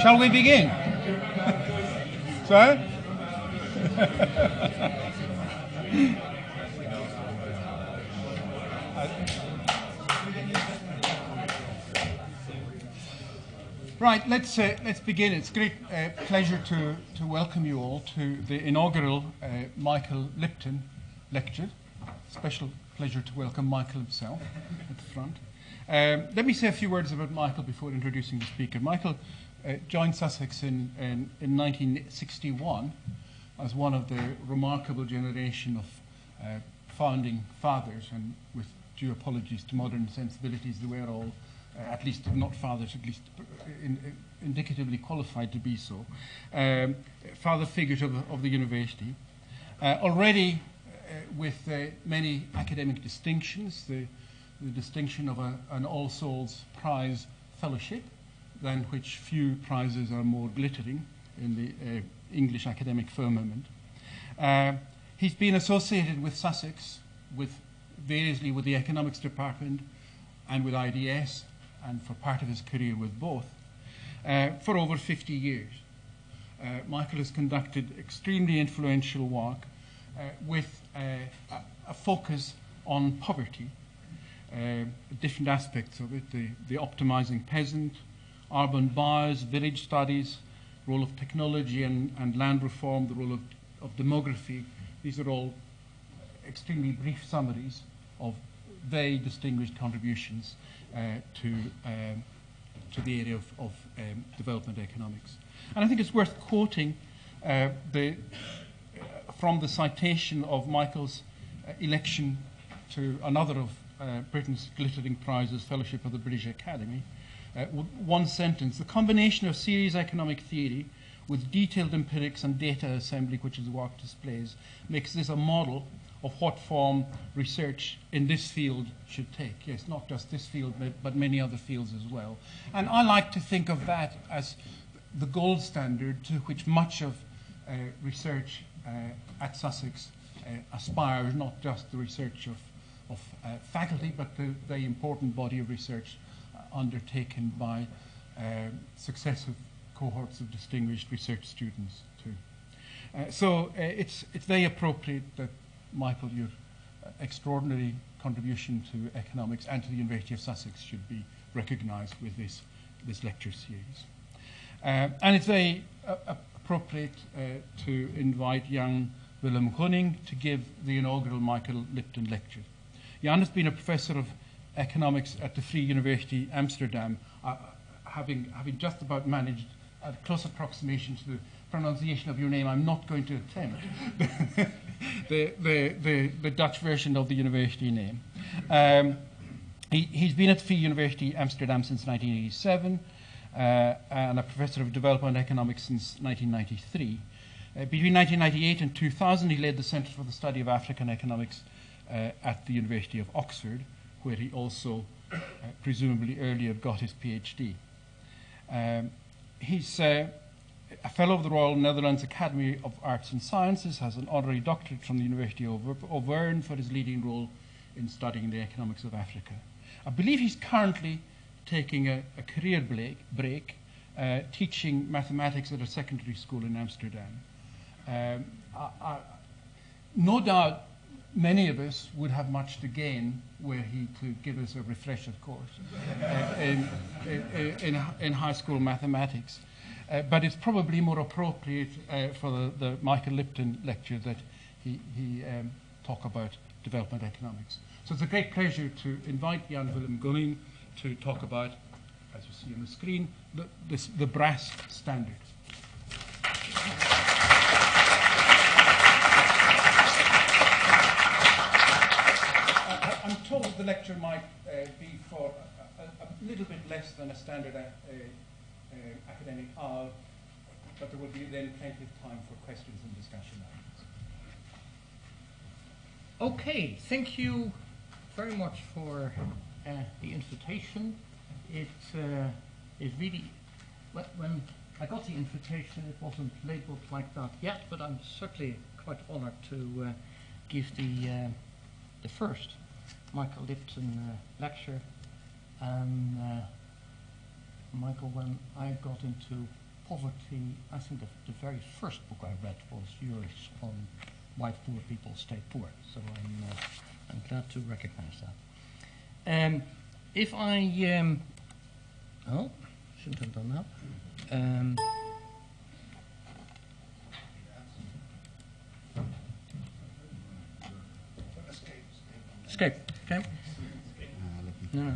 shall we begin? Sorry? Right, let's, uh, let's begin. It's a great uh, pleasure to, to welcome you all to the inaugural uh, Michael Lipton lecture. Special pleasure to welcome Michael himself at the front. Um, let me say a few words about Michael before introducing the speaker. Michael uh, joined Sussex in, in, in 1961 as one of the remarkable generation of uh, founding fathers, and with due apologies to modern sensibilities, they were all uh, at least not fathers, at least in, in, indicatively qualified to be so, um, father figures of, of the university. Uh, already uh, with uh, many academic distinctions, the, the distinction of a, an All Souls Prize Fellowship, than which few prizes are more glittering in the uh, English academic firmament. Uh, he's been associated with Sussex, with variously with the economics department and with IDS, and for part of his career with both, uh, for over 50 years. Uh, Michael has conducted extremely influential work uh, with uh, a, a, focus on poverty, different aspects of it, the, the optimizing peasant, urban buyers, village studies, role of technology and, and land reform, the role of, of demography. These are all extremely brief summaries of very distinguished contributions uh, to, um, to the area of, of um, development economics. And I think it's worth quoting uh, the, uh, from the citation of Michael's uh, election to another of uh, Britain's glittering prizes, Fellowship of the British Academy. Uh, one sentence. The combination of serious economic theory with detailed empirics and data assembly, which his work displays, makes this a model of what form research in this field should take. Yes, not just this field, but many other fields as well. And I like to think of that as the gold standard to which much of uh, research uh, at Sussex uh, aspires, not just the research of, of uh, faculty, but the very important body of research undertaken by uh, successive cohorts of distinguished research students too. so it's, it's very appropriate that Michael, your extraordinary contribution to economics and to the University of Sussex should be recognised with this, this lecture series. Uh, and it's very uh, appropriate uh, to invite Jan Willem Gunning to give the inaugural Michael Lipton lecture. Jan has been a professor of economics at the Free University Amsterdam, uh, having, having just about managed a close approximation to the pronunciation of your name I'm not going to attempt. the, the, the, the, Dutch version of the university name. Um, he, has been at the Free University Amsterdam since 1987 uh, and a professor of development economics since 1993. Uh, between 1998 and 2000, he led the Centre for the Study of African Economies uh, at the University of Oxford, where he also uh, presumably earlier got his PhD. Um, he's uh, a fellow of the Royal Netherlands Academy of Arts and Sciences, has an honorary doctorate from the University of Auvergne for his leading role in studying the economics of Africa. I believe he's currently taking a, a career break, break uh, teaching mathematics at a secondary school in Amsterdam. Um, I, I, no doubt many of us would have much to gain were he to give us a refresher course uh, in, in, in, in, high school mathematics. Uh, but it's probably more appropriate uh, for the, the, Michael Lipton lecture that he, he um, talk about development economics. So it's a great pleasure to invite Jan Willem Gunning to talk about, as you see on the screen, the, this, the brass standard. I'm told the lecture might uh, be for a, a, a, little bit less than a standard uh, uh, academic hour, but there will be then plenty of time for questions and discussion. Okay, thank you very much for uh, the invitation. It uh, is really, when I got the invitation, it wasn't labeled like that yet, but I'm certainly quite honored to uh, give the, uh, the first Michael Lipton uh, lecture. And uh, Michael, when I got into poverty, I think the, the very first book I read was yours on why poor people stay poor. So I'm, uh, I'm glad to recognize that. Um, if I, um, oh, shouldn't have done that. Um, escape, okay? No.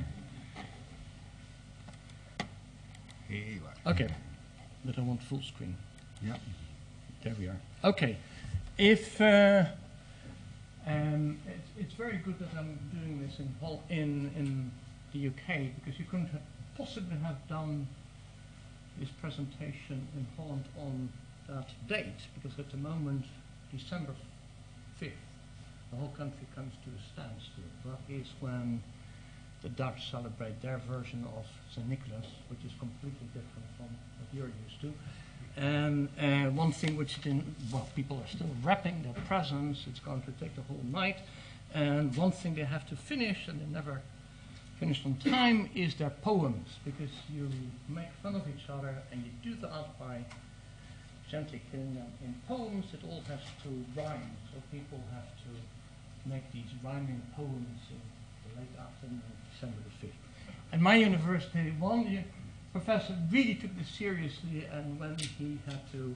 Here you are. Okay, but I want full screen. Yeah. There we are. Okay, if uh, um, it's, it's very good that I'm doing this in Hol- in in the UK because you couldn't have possibly have done this presentation in Holland on that date because at the moment December 5th the whole country comes to a standstill. That is when the Dutch celebrate their version of St. Nicholas, which is completely different from what you're used to. And one thing which didn't, well, people are still wrapping their presents, it's going to take the whole night. And one thing they have to finish, and they never finish on time, is their poems, because you make fun of each other and you do that by gently killing them in poems. It all has to rhyme, so people have to make these rhyming poems in the late afternoon of December the 5th. And my university, one year, professor really took this seriously, and when he had to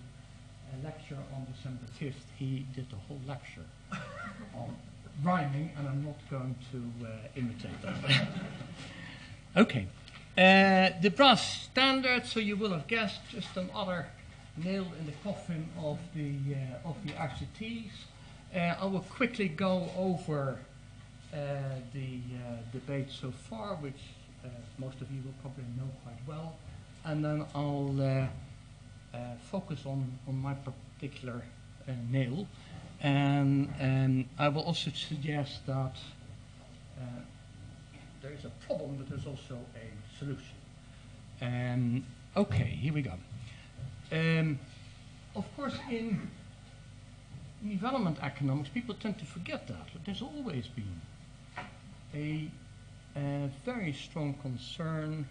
uh, lecture on December 5th, he did the whole lecture on rhyming, and I'm not going to uh, imitate that. okay. Uh, the brass standard, so you will have guessed, just another nail in the coffin of the, uh, of the RCTs. Uh, I will quickly go over uh, the uh, debate so far, which most of you will probably know quite well, and then I'll focus on, on my particular nail. And um, I will also suggest that there is a problem, but there's also a solution. Um, okay, here we go. Um, of course, in development economics, people tend to forget that. But there's always been a, a very strong concern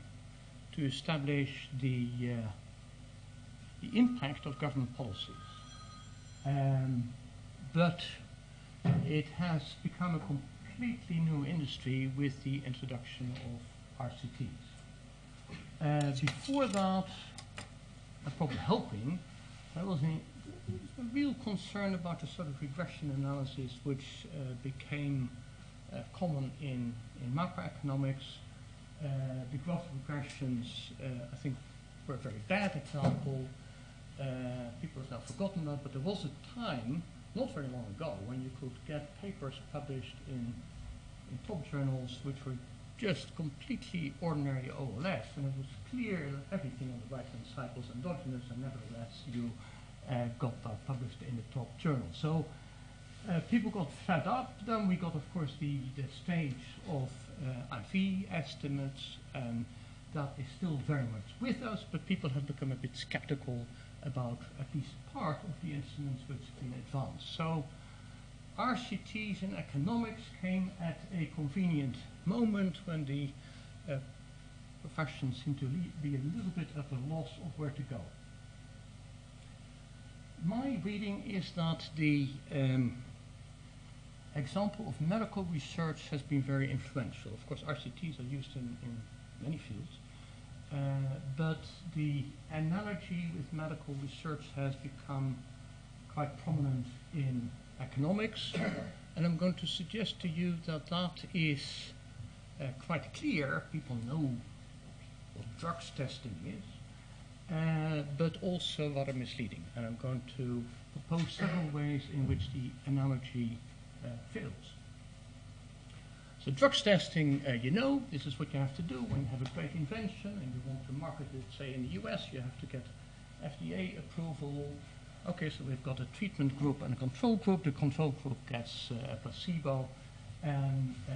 to establish the, uh, the impact of government policies. Um, but it has become a completely new industry with the introduction of RCTs. Uh, before that, uh, probably helping, there was a real concern about the sort of regression analysis which uh, became uh, common in, in macroeconomics. Uh, the growth regressions, uh, I think, were a very bad example. Uh, people have now forgotten that, but there was a time, not very long ago, when you could get papers published in, in top journals which were just completely ordinary OLS, and it was clear that everything on the right-hand side was endogenous, and nevertheless you uh, got published in the top journal. So uh, people got fed up. Then we got, of course, the, the stage of uh, IV estimates, and that is still very much with us, but people have become a bit skeptical about at least part of the instruments which have been advanced. So RCTs in economics came at a convenient moment when the uh, profession seemed to be a little bit at a loss of where to go my reading is that the um, example of medical research has been very influential. Of course, RCTs are used in, in many fields, uh, but the analogy with medical research has become quite prominent in economics, and I'm going to suggest to you that that is uh, quite clear. People know what drugs testing is. Uh, but also rather misleading. And I'm going to propose several ways in which the analogy uh, fails. So drugs testing, uh, you know, this is what you have to do when you have a great invention and you want to market it, say in the US, you have to get FDA approval. Okay, so we've got a treatment group and a control group. The control group gets uh, a placebo. And uh,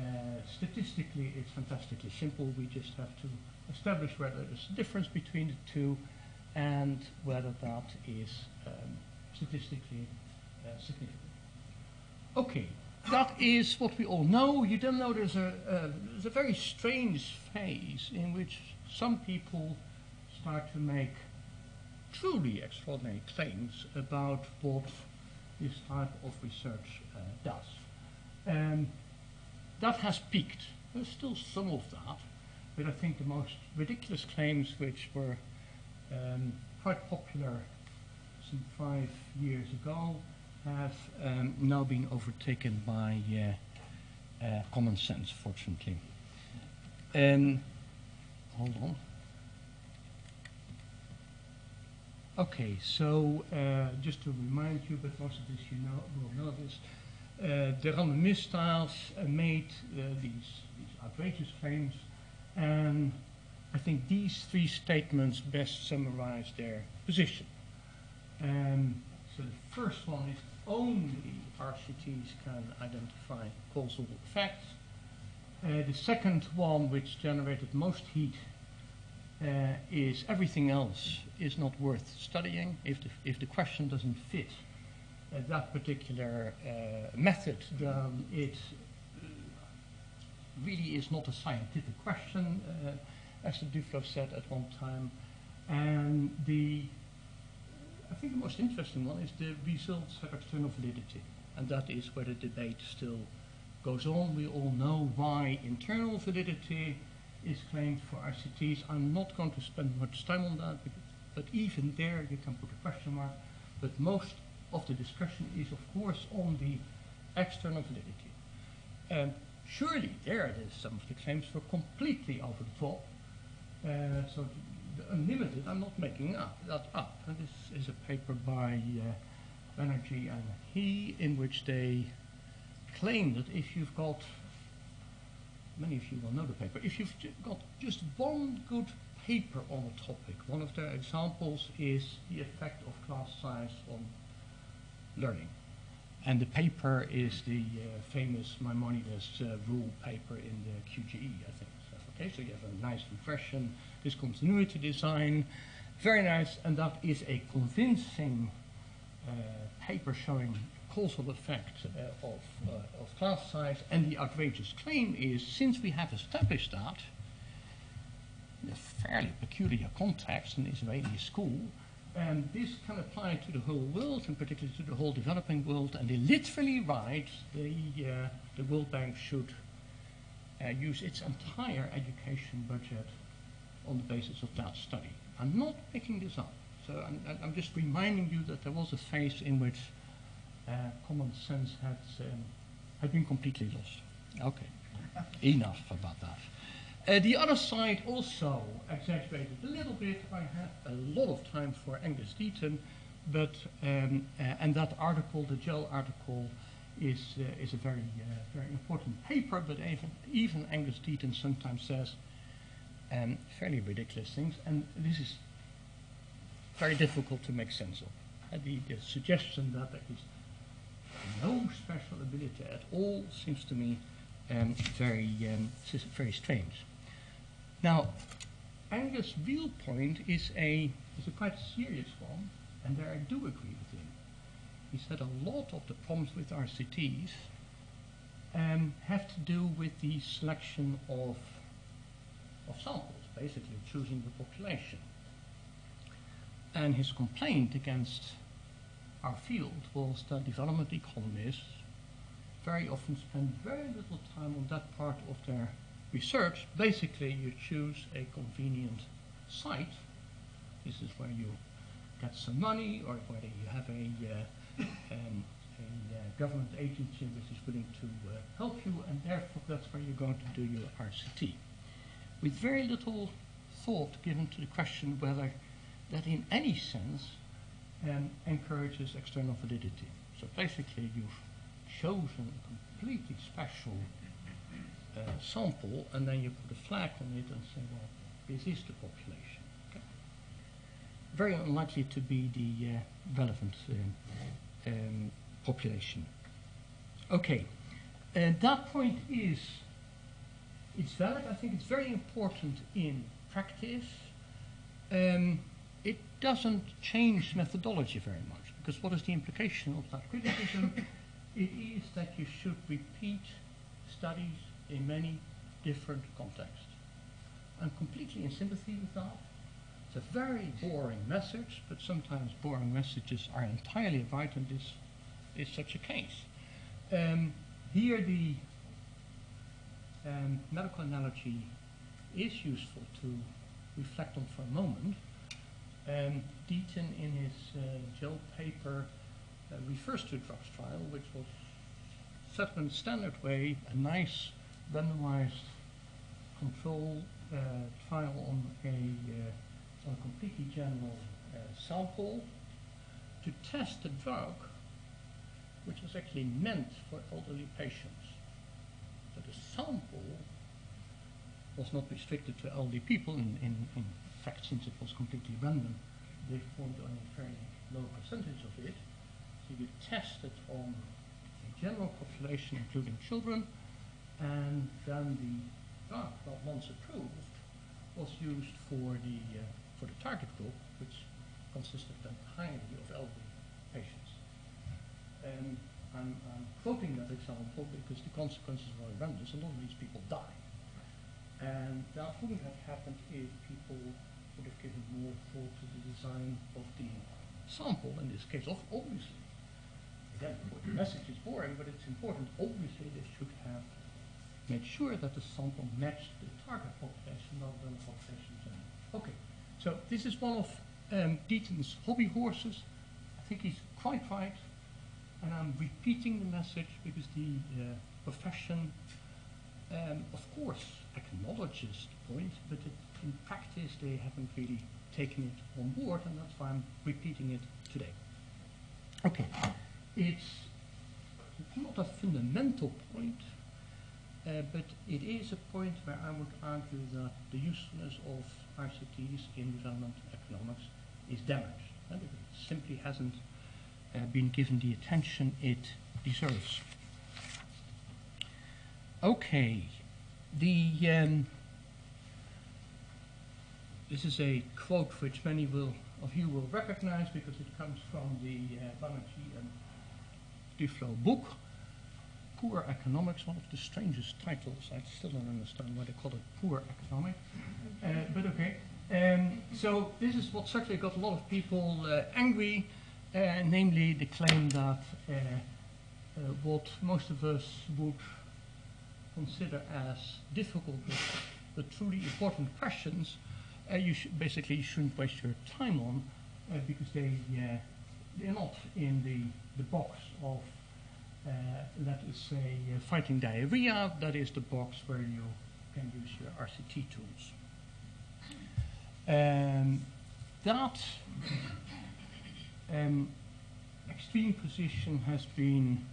statistically, it's fantastically simple. We just have to establish whether there's a difference between the two and whether that is um, statistically uh, significant. Okay, that is what we all know. You then know there's a, uh, there's a very strange phase in which some people start to make truly extraordinary claims about what this type of research uh, does. Um, that has peaked. There's still some of that, but I think the most ridiculous claims which were um, quite popular some five years ago have um, now been overtaken by uh, uh, common sense, fortunately. Um, hold on. Okay, so uh, just to remind you, but most of this you know, will know this, uh, the randomistas uh, made uh, these, these outrageous claims, and I think these three statements best summarize their position. Um, so the first one is only RCTs can identify causal effects. Uh, the second one, which generated most heat, uh, is everything else is not worth studying if the, if the question doesn't fit uh, that particular uh, method, then it really is not a scientific question, uh, as the Duflo said at one time. And the I think the most interesting one is the results have external validity, and that is where the debate still goes on. We all know why internal validity is claimed for RCTs. I'm not going to spend much time on that, because, but even there you can put a question mark. But most of the discussion is, of course, on the external validity. And surely there some of the claims were completely over the top. Uh, so unlimited, I'm not making up, that up. This is a paper by uh, Banerjee and He, in which they claim that if you've got, many of you will know the paper, if you've got just one good paper on a topic, one of their examples is the effect of class size on learning. And the paper is the uh, famous Maimonides uh, rule paper in the QJE, I think. Okay, so you have a nice regression discontinuity design. Very nice, and that is a convincing uh, paper showing causal effect uh, of, uh, of class size. And the outrageous claim is, since we have established that, in a fairly peculiar context, an Israeli school, and this can apply to the whole world, and particularly to the whole developing world. And they literally write the, uh, the World Bank should uh, use its entire education budget on the basis of that study. I'm not picking this up. So I'm, I'm just reminding you that there was a phase in which uh, common sense had, um, had been completely lost. Okay, enough about that. Uh, the other side also exaggerated a little bit. I have a lot of time for Angus Deaton, but um, uh, and that article, the JEL article, is uh, is a very uh, very important paper. But even even Angus Deaton sometimes says um, fairly ridiculous things, and this is very difficult to make sense of. Uh, the, the, suggestion that there is no special ability at all seems to me um, very, um, very strange. Now, Angus' viewpoint is a, is a quite serious one, and there I do agree. He said a lot of the problems with RCTs um, have to do with the selection of of samples, basically choosing the population. And his complaint against our field was that development economists very often spend very little time on that part of their research. Basically, you choose a convenient site. This is where you get some money or whether you have a, uh, um, a uh, government agency which is willing to uh, help you, and therefore that's where you're going to do your RCT with very little thought given to the question whether that in any sense um, encourages external validity. So basically you've chosen a completely special uh, sample and then you put a flag on it and say, well, this is the population. Okay. Very unlikely to be the uh, relevant um, um, population. Okay, and that point is it's valid. I think it's very important in practice. Um, it doesn't change methodology very much because what is the implication of that criticism? it is that you should repeat studies in many different contexts. I'm completely in sympathy with that. It's a very boring message, but sometimes boring messages are entirely and this is such a case. Um, here, the um, medical analogy is useful to reflect on for a moment. Um, Deaton, in his uh, JEL paper, uh, refers to a drugs trial, which was set in a standard way, a nice randomized control uh, trial on a, a completely general uh, sample to test a drug which was actually meant for elderly patients. So the sample was not restricted to elderly people. In, in, in fact, since it was completely random, they formed only a very low percentage of it. So you test it on a general population, including children, and then the drug, once approved, was used for the, uh, for the target group, which consisted entirely of elderly patients. And I'm, I'm quoting that example because the consequences are horrendous. A lot of these people die. And that wouldn't have happened if people would have given more thought to the design of the sample, in this case, of obviously. Again, the message is boring, but it's important. Obviously, they should have made sure that the sample matched the target population rather than the population general. Okay, so this is one of um, Deaton's hobby horses. I think he's quite right and I'm repeating the message because the uh, profession, um, of course, acknowledges the point, but it, in practice they haven't really taken it on board, and that's why I'm repeating it today. Okay, it's not a fundamental point, uh, but it is a point where I would argue that the usefulness of RCTs in development economics is damaged. It simply hasn't uh, been given the attention it deserves. Okay, the um, this is a quote which many will, of you will recognize because it comes from the uh, Banerjee and Duflo book. Poor Economics, one of the strangest titles. I still don't understand why they call it Poor Economic, uh, but okay. Um, so this is what certainly got a lot of people uh, angry uh, namely the claim that uh, uh, what most of us would consider as difficult but, but truly important questions, you sh basically shouldn't waste your time on because they, they're not in the, the box of uh, let us say uh, fighting diarrhea, that is the box where you can use your RCT tools. Um, that um, extreme position has been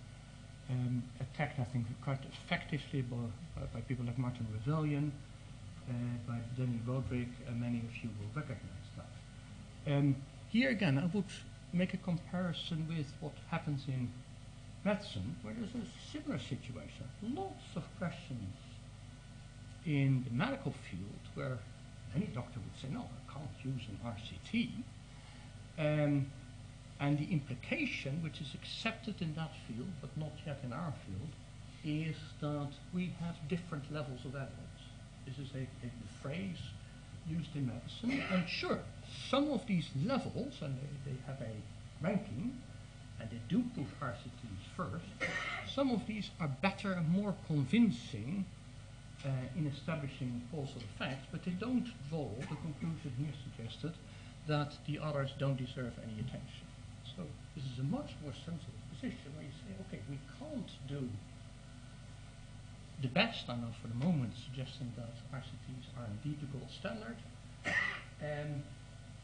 um, attacked, I think, quite effectively by, by, by people like Martin Ravallion, uh, by Dani Rodrik, and many of you will recognize that. Um, here again, I would make a comparison with what happens in medicine, where there's a similar situation. Lots of questions in the medical field where any doctor would say, no, I can't use an RCT. Um, and the implication, which is accepted in that field, but not yet in our field, is that we have different levels of evidence. This is a, a phrase used in medicine. And sure, some of these levels, and they, they have a ranking, and they do put RCTs first, some of these are better and more convincing uh, in establishing causal effects, but they don't draw the conclusion here suggested that the others don't deserve any attention. So this is a much more sensible position where you say, okay, we can't do the best, I know for the moment, suggesting that RCTs are indeed the gold standard, um,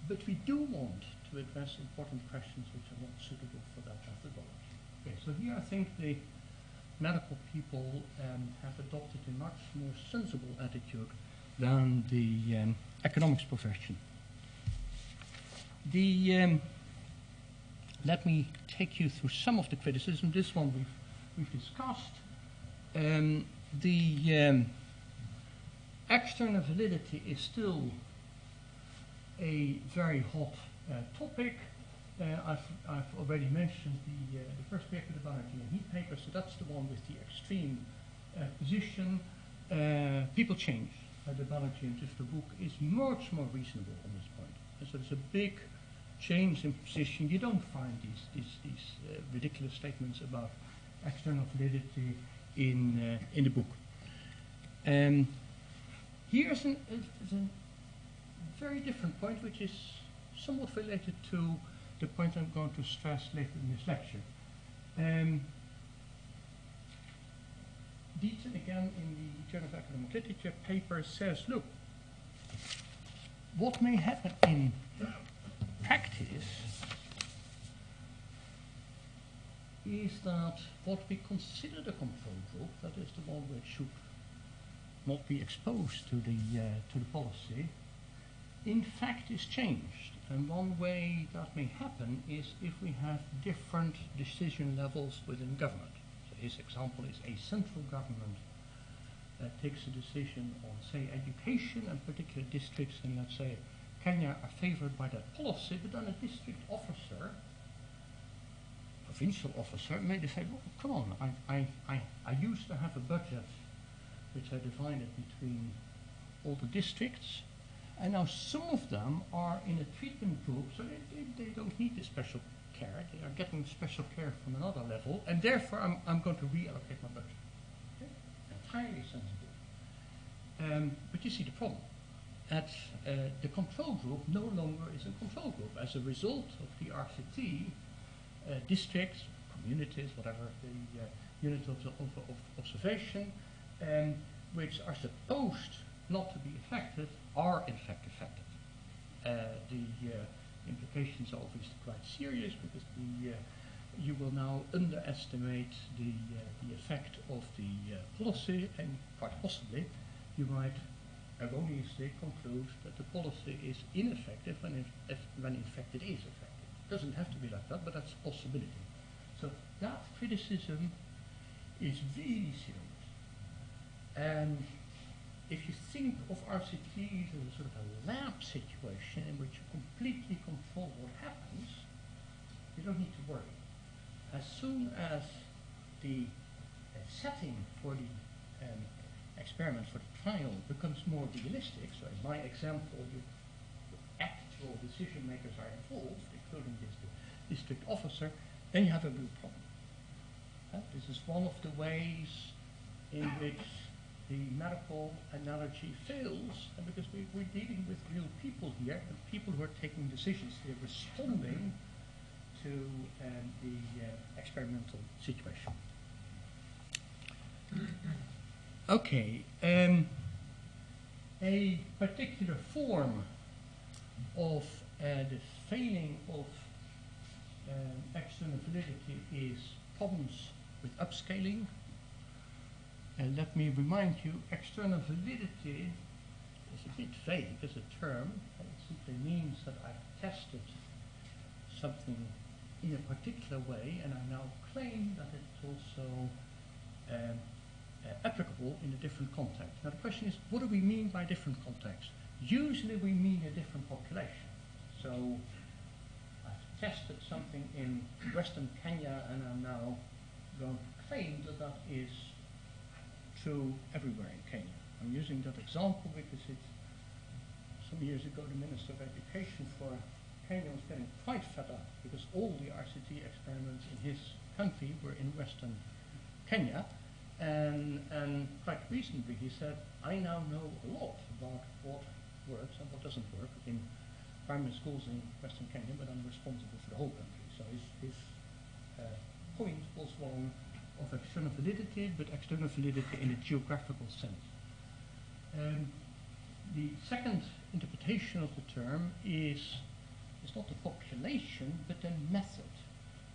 but we do want to address important questions which are not suitable for that methodology. Okay, so here I think the medical people um, have adopted a much more sensible attitude than the um, economics profession. The um, let me take you through some of the criticism. This one we've, we've discussed. Um, the um, external validity is still a very hot uh, topic. Uh, I've, I've already mentioned the, uh, the first paper, the Banerjee and He paper, so that's the one with the extreme uh, position. People change. The Banerjee and Duflo book is much more reasonable on this point. And so there's a big change in position. You don't find these, these, these ridiculous statements about external validity in, uh, in the book. Um, here's an, is a very different point, which is somewhat related to the point I'm going to stress later in this lecture. Um, Deaton, again, in the Journal of Economic Literature paper, says, look, what may happen in practice is that what we consider the control group, that is the one which should not be exposed to the, uh, to the policy, in fact is changed. And one way that may happen is if we have different decision levels within government. So his example is a central government that takes a decision on, say, education and particular districts, and let's say Kenya are favored by that policy, but then a district officer, provincial officer, may decide, well, come on, I, I, I, I used to have a budget which I divided between all the districts, and now some of them are in a treatment group, so they, they, they don't need the special care. They are getting special care from another level, and therefore I'm, I'm going to reallocate my budget. Okay? Entirely sensible. Um, but you see the problem. That uh, the control group no longer is a control group. As a result of the RCT, uh, districts, communities, whatever the uh, unit of, of, of observation, um, which are supposed not to be affected, are in fact affected. Uh, the uh, implications are obviously quite serious because the, uh, you will now underestimate the, uh, the effect of the uh, policy and quite possibly you might erroneously conclude that the policy is ineffective when in, if, when in fact it is effective. It doesn't have to be like that, but that's a possibility. So that criticism is really serious. And if you think of RCTs as a sort of a lab situation in which you completely control what happens, you don't need to worry. As soon as the uh, setting for the um, experiment, for the trial, becomes more realistic, so in my example, you, the actual decision makers are involved, including this district officer, then you have a real problem. Uh, this is one of the ways in which the medical analogy fails because we, we're dealing with real people here, people who are taking decisions. They're responding to um, the uh, experimental situation. Okay, um, a particular form of uh, the failing of um, external validity is problems with upscaling and let me remind you, external validity is a bit vague as a term. It simply means that I've tested something in a particular way and I now claim that it's also um, uh, applicable in a different context. Now the question is, what do we mean by different context? Usually we mean a different population. So I've tested something in Western Kenya and I'm now going to claim that that is true everywhere in Kenya. I'm using that example because it's some years ago the Minister of Education for Kenya was getting quite fed up because all the RCT experiments in his country were in Western Kenya. And, and quite recently he said, I now know a lot about what works and what doesn't work in primary schools in Western Kenya, but I'm responsible for the whole country. So his, his uh, point was one of external validity, but external validity in a geographical sense. Um, the second interpretation of the term is, is not the population, but the method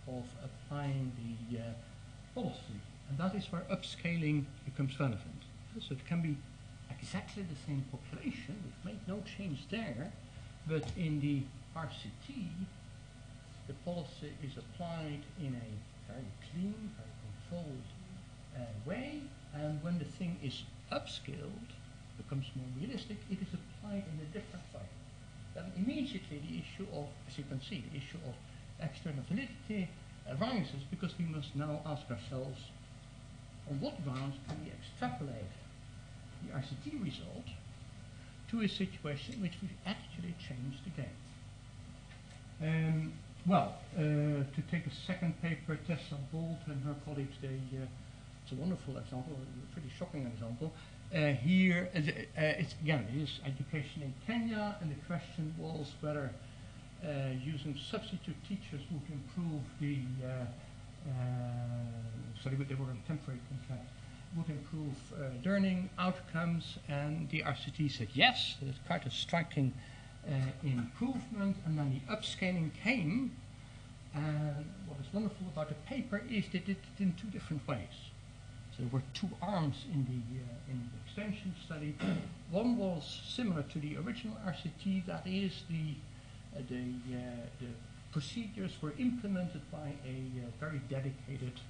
of applying the uh, policy. And that is where upscaling becomes relevant. So it can be exactly the same population, we've made no change there, but in the RCT, the policy is applied in a very clean, very controlled uh, way, and when the thing is upscaled, becomes more realistic, it is applied in a different way. Then immediately the issue of, as you can see, the issue of external validity arises because we must now ask ourselves on what grounds can we extrapolate the RCT result to a situation in which we actually change the game. Um, well, uh, to take a second paper, Tessa Bold and her colleagues, they, uh, it's a wonderful example, a pretty shocking example. Uh, here, uh, it's again, it is education in Kenya, and the question was whether uh, using substitute teachers would improve the, uh, sorry, they were on temporary contract, would improve learning outcomes, and the RCT said yes, it's quite a striking uh, improvement, and then the upscaling came. And what is wonderful about the paper is they did it in two different ways. There were two arms in the, uh, in the extension study. One was similar to the original RCT, that is the, uh, the, uh, the procedures were implemented by a uh, very dedicated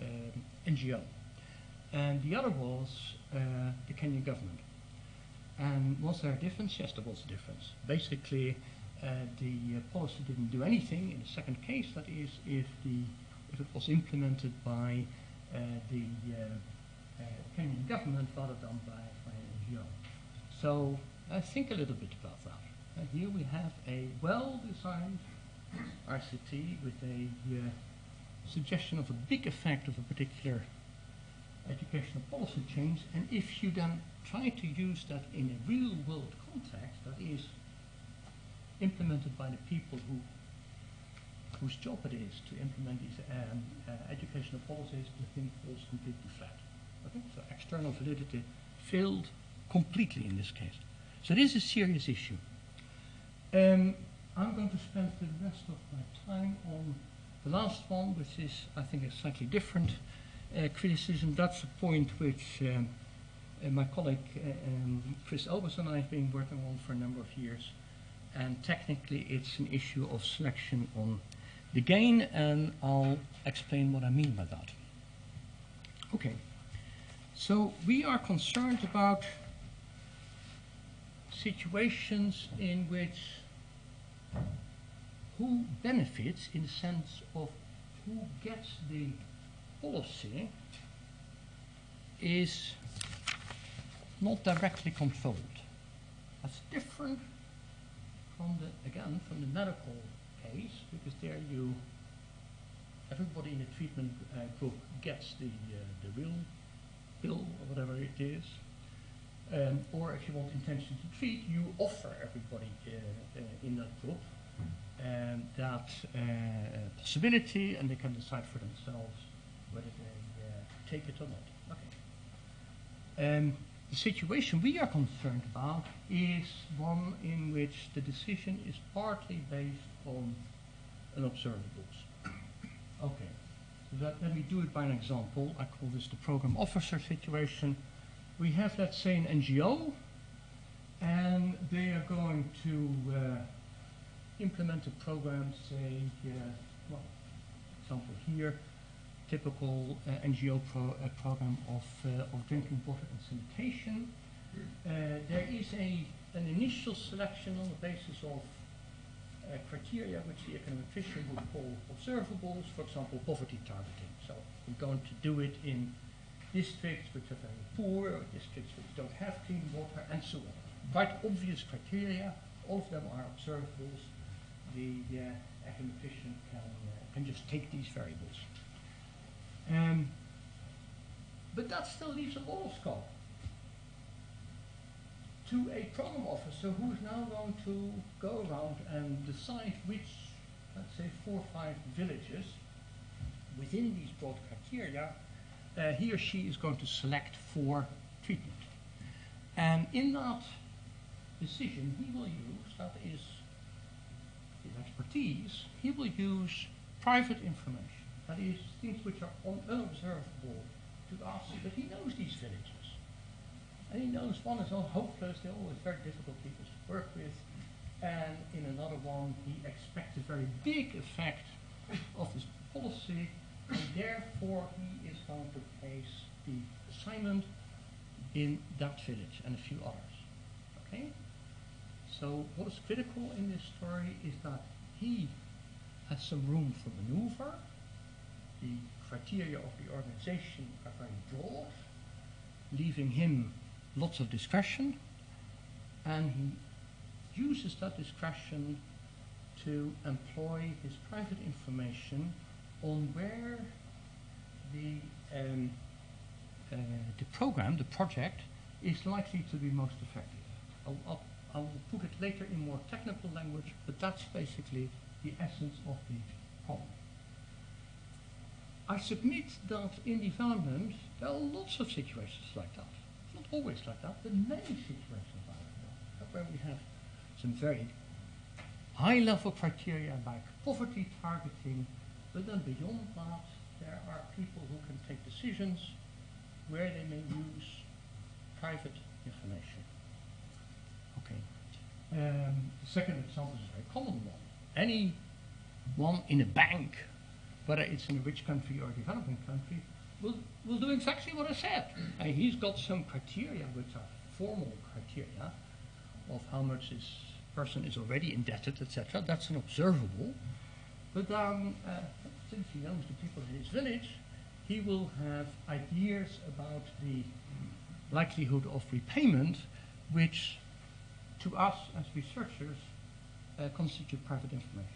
um, NGO. And the other was uh, the Kenyan government. And was there a difference? Yes, there was a difference. Basically, uh, the policy didn't do anything in the second case, that is, if, the, if it was implemented by the uh, uh, Kenyan government rather than by, an NGO. So I think a little bit about that. And here we have a well-designed RCT with a uh, suggestion of a big effect of a particular educational policy change, and if you then try to use that in a real world context that is implemented by the people who whose job it is to implement these um, uh, educational policies, the thing falls completely flat. Okay? So external validity failed completely in this case. So this is a serious issue. Um, I'm going to spend the rest of my time on the last one, which is, I think, a slightly different uh, criticism. That's a point which um, uh, my colleague uh, um, Chris Elbers and I have been working on for a number of years. And technically, it's an issue of selection on the gain, and I'll explain what I mean by that. Okay, so we are concerned about situations in which who benefits in the sense of who gets the policy is not directly controlled. That's different from the, again, from the medical case, because there you, everybody in the treatment uh, group gets the, uh, the real pill or whatever it is. Um, or if you want intention to treat, you offer everybody uh, uh in that group um, that possibility and they can decide for themselves whether they take it or not. Okay. Um, the situation we are concerned about is one in which the decision is partly based on an observables. Okay, so that, let me do it by an example. I call this the program officer situation. We have, let's say, an NGO, and they are going to uh, implement a program, say, uh, well, example here, typical uh, NGO pro, uh, program of, uh, of drinking water and sanitation. there is a, an initial selection on the basis of criteria which the econometrician would call observables, for example, poverty targeting. So we're going to do it in districts which are very poor, or districts which don't have clean water, and so on. Quite obvious criteria, all of them are observables. The uh, econometrician can, uh, can just take these variables. Um, but that still leaves a lot of scope to a program officer who is now going to go around and decide which, let's say, four or five villages within these broad criteria uh, he or she is going to select for treatment. And in that decision, he will use, that is his expertise, he will use private information. That is, things which are unobservable to us, but he knows these villages. And he knows one is all hopeless, they're always very difficult people to work with. And in another one, he expects a very big effect of this policy, and therefore he is going to place the assignment in that village and a few others. Okay? So what is critical in this story is that he has some room for maneuver. The criteria of the organization are very broad, leaving him lots of discretion, and he uses that discretion to employ his private information on where the um, uh, the program, the project, is likely to be most effective. I'll, put it later in more technical language, but that's basically the essence of the problem. I submit that in development there are lots of situations like that. Always like that, but many situations like that, where we have some very high level criteria like poverty targeting, but then beyond that there are people who can take decisions where they may use private information. Okay. Um, the second example is a very common one. Any one in a bank, whether it's in a rich country or a developing country, will, will do exactly what I said. And he's got some criteria which are formal criteria of how much this person is already indebted, etc. That's an observable. But um, uh, since he knows the people in his village, he will have ideas about the likelihood of repayment, which to us as researchers uh, constitute private information.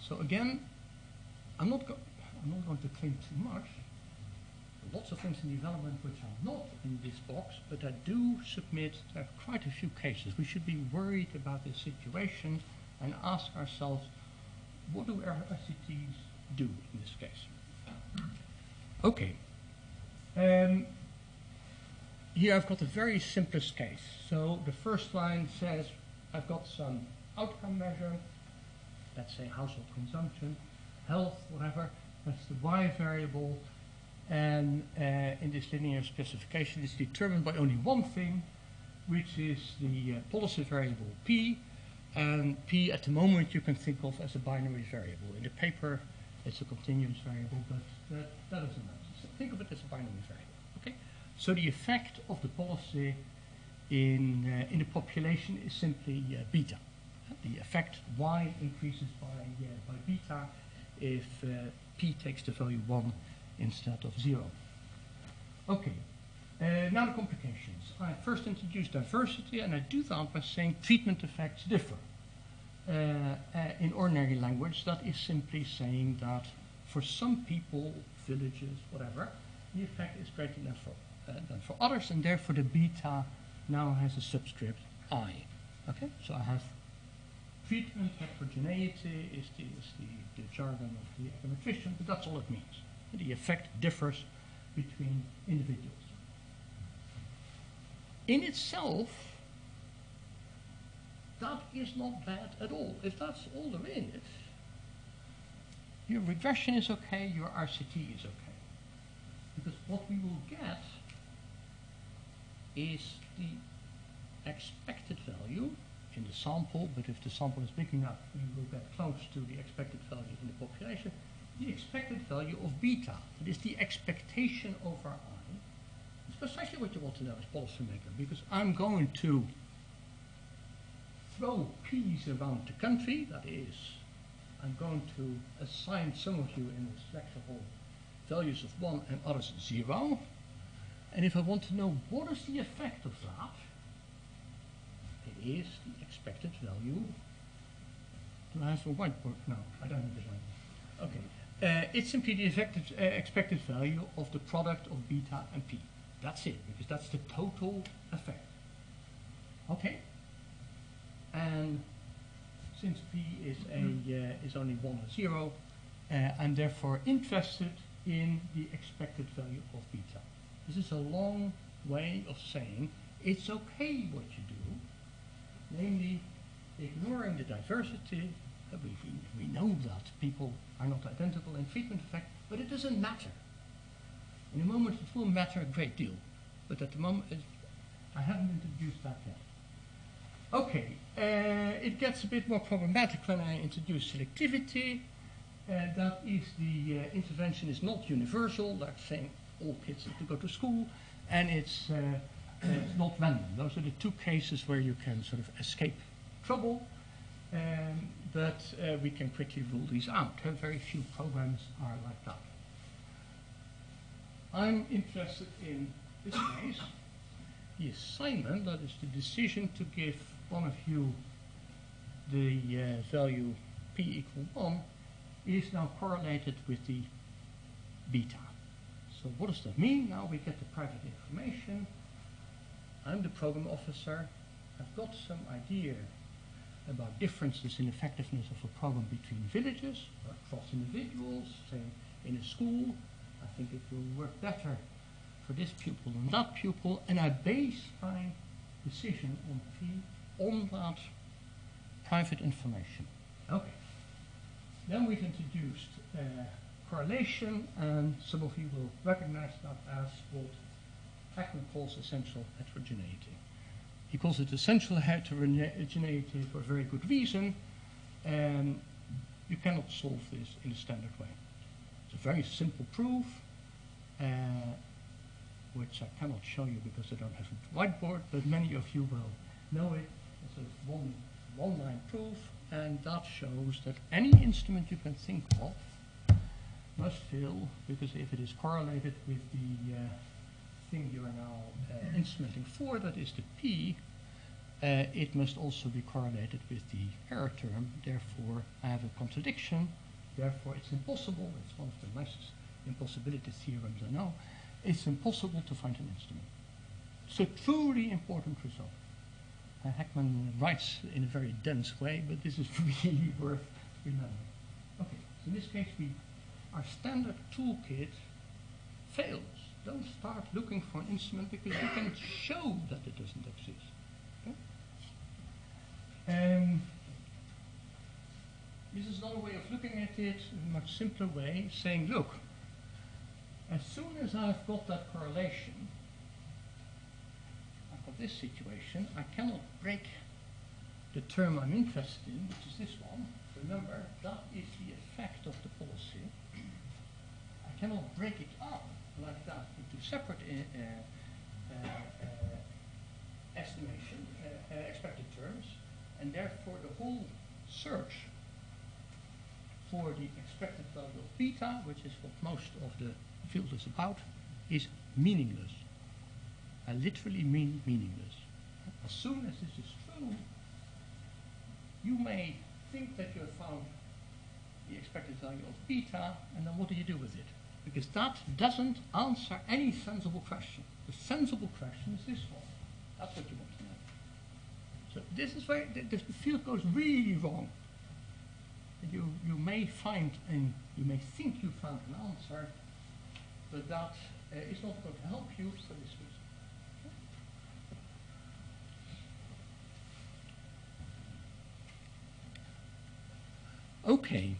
So again, I'm not, I'm not going to claim too much. Lots of things in development which are not in this box, but I do submit there are quite a few cases. We should be worried about this situation and ask ourselves, what do our RCTs do in this case? Okay. Um, here I've got the very simplest case. So the first line says I've got some outcome measure, let's say household consumption, health, whatever. That's the y variable. And uh, in this linear specification, it's determined by only one thing, which is the uh, policy variable p. And p at the moment you can think of as a binary variable. In the paper, it's a continuous variable, but that, that doesn't matter. So think of it as a binary variable. Okay? So the effect of the policy in, uh, in the population is simply uh, beta. The effect y increases by, uh, by beta if uh, p takes the value 1 instead of 0. Okay, uh, now the complications. I first introduced diversity, and I do that by saying treatment effects differ. Uh, uh, in ordinary language, that is simply saying that for some people, villages, whatever, the effect is greater than for, uh, than for others, and therefore the beta now has a subscript i. Okay, so I have treatment heterogeneity is the, is the, the jargon of the econometrician, but that's all it means. The effect differs between individuals. In itself, that is not bad at all. If that's all there is, your regression is okay, your RCT is okay. Because what we will get is the expected value in the sample, but if the sample is big enough, we will get close to the expected value in the population. The expected value of beta, that is the expectation over i. It's precisely what you want to know as policymaker, because I'm going to throw p's around the country, that is, I'm going to assign some of you in this lecture hall values of 1 and others 0. And if I want to know what is the effect of that, is the expected value. Do I have a whiteboard? No, I don't need a whiteboard. Okay. Uh, it's simply the effective, uh, expected value of the product of beta and p. That's it, because that's the total effect. Okay? And since p is, a, uh, is only 1 or 0, uh, I'm therefore interested in the expected value of beta. This is a long way of saying it's okay what you do, namely ignoring the diversity. Uh, we, we, know that people are not identical in treatment effect, but it doesn't matter. In a moment it will matter a great deal, but at the moment I haven't introduced that yet. Okay, uh, it gets a bit more problematic when I introduce selectivity. Uh, that is the uh, intervention is not universal, like saying all kids have to go to school, and it's, uh, it's not random. Those are the two cases where you can sort of escape trouble. Um, but uh, we can quickly rule these out. Uh, Very few programs are like that. I'm interested in this case, the assignment, that is the decision to give one of you the uh, value p equal 1, is now correlated with the beta. So what does that mean? Now we get the private information. I'm the program officer. I've got some idea about differences in effectiveness of a program between villages or across individuals, say in a school. I think it will work better for this pupil than that pupil, and I base my decision on on that private information. Okay. Then we've introduced uh, correlation, and some of you will recognize that as what Heckman calls essential heterogeneity. He calls it essential heterogeneity for a very good reason, and you cannot solve this in a standard way. It's a very simple proof, uh, which I cannot show you because I don't have a whiteboard, but many of you will know it. It's a one, one line proof, and that shows that any instrument you can think of must fill, because if it is correlated with the uh, thing you are now uh, instrumenting for, that is the P, uh, it must also be correlated with the error term. Therefore, I have a contradiction. Therefore, it's impossible. It's one of the nicest impossibility theorems I know. It's impossible to find an instrument. It's a truly important result. Uh, Heckman writes in a very dense way, but this is really worth remembering. Okay, so in this case, we our standard toolkit fails. Don't start looking for an instrument because you can show that it doesn't exist. Um, this is another way of looking at it, a much simpler way, saying, look, as soon as I've got that correlation, I've got this situation, I cannot break the term I'm interested in, which is this one. Remember, that is the effect of the policy. I cannot break it up like that separate uh, uh, uh, estimation, expected terms, and therefore the whole search for the expected value of beta, which is what most of the field is about, is meaningless. I literally mean meaningless. As soon as this is true, you may think that you have found the expected value of beta, and then what do you do with it? Because that doesn't answer any sensible question. The sensible question is this one. That's what you want to know. So this is where the, the field goes really wrong. You, you may find and you may think you found an answer, but that uh, is not going to help you for this reason. Okay.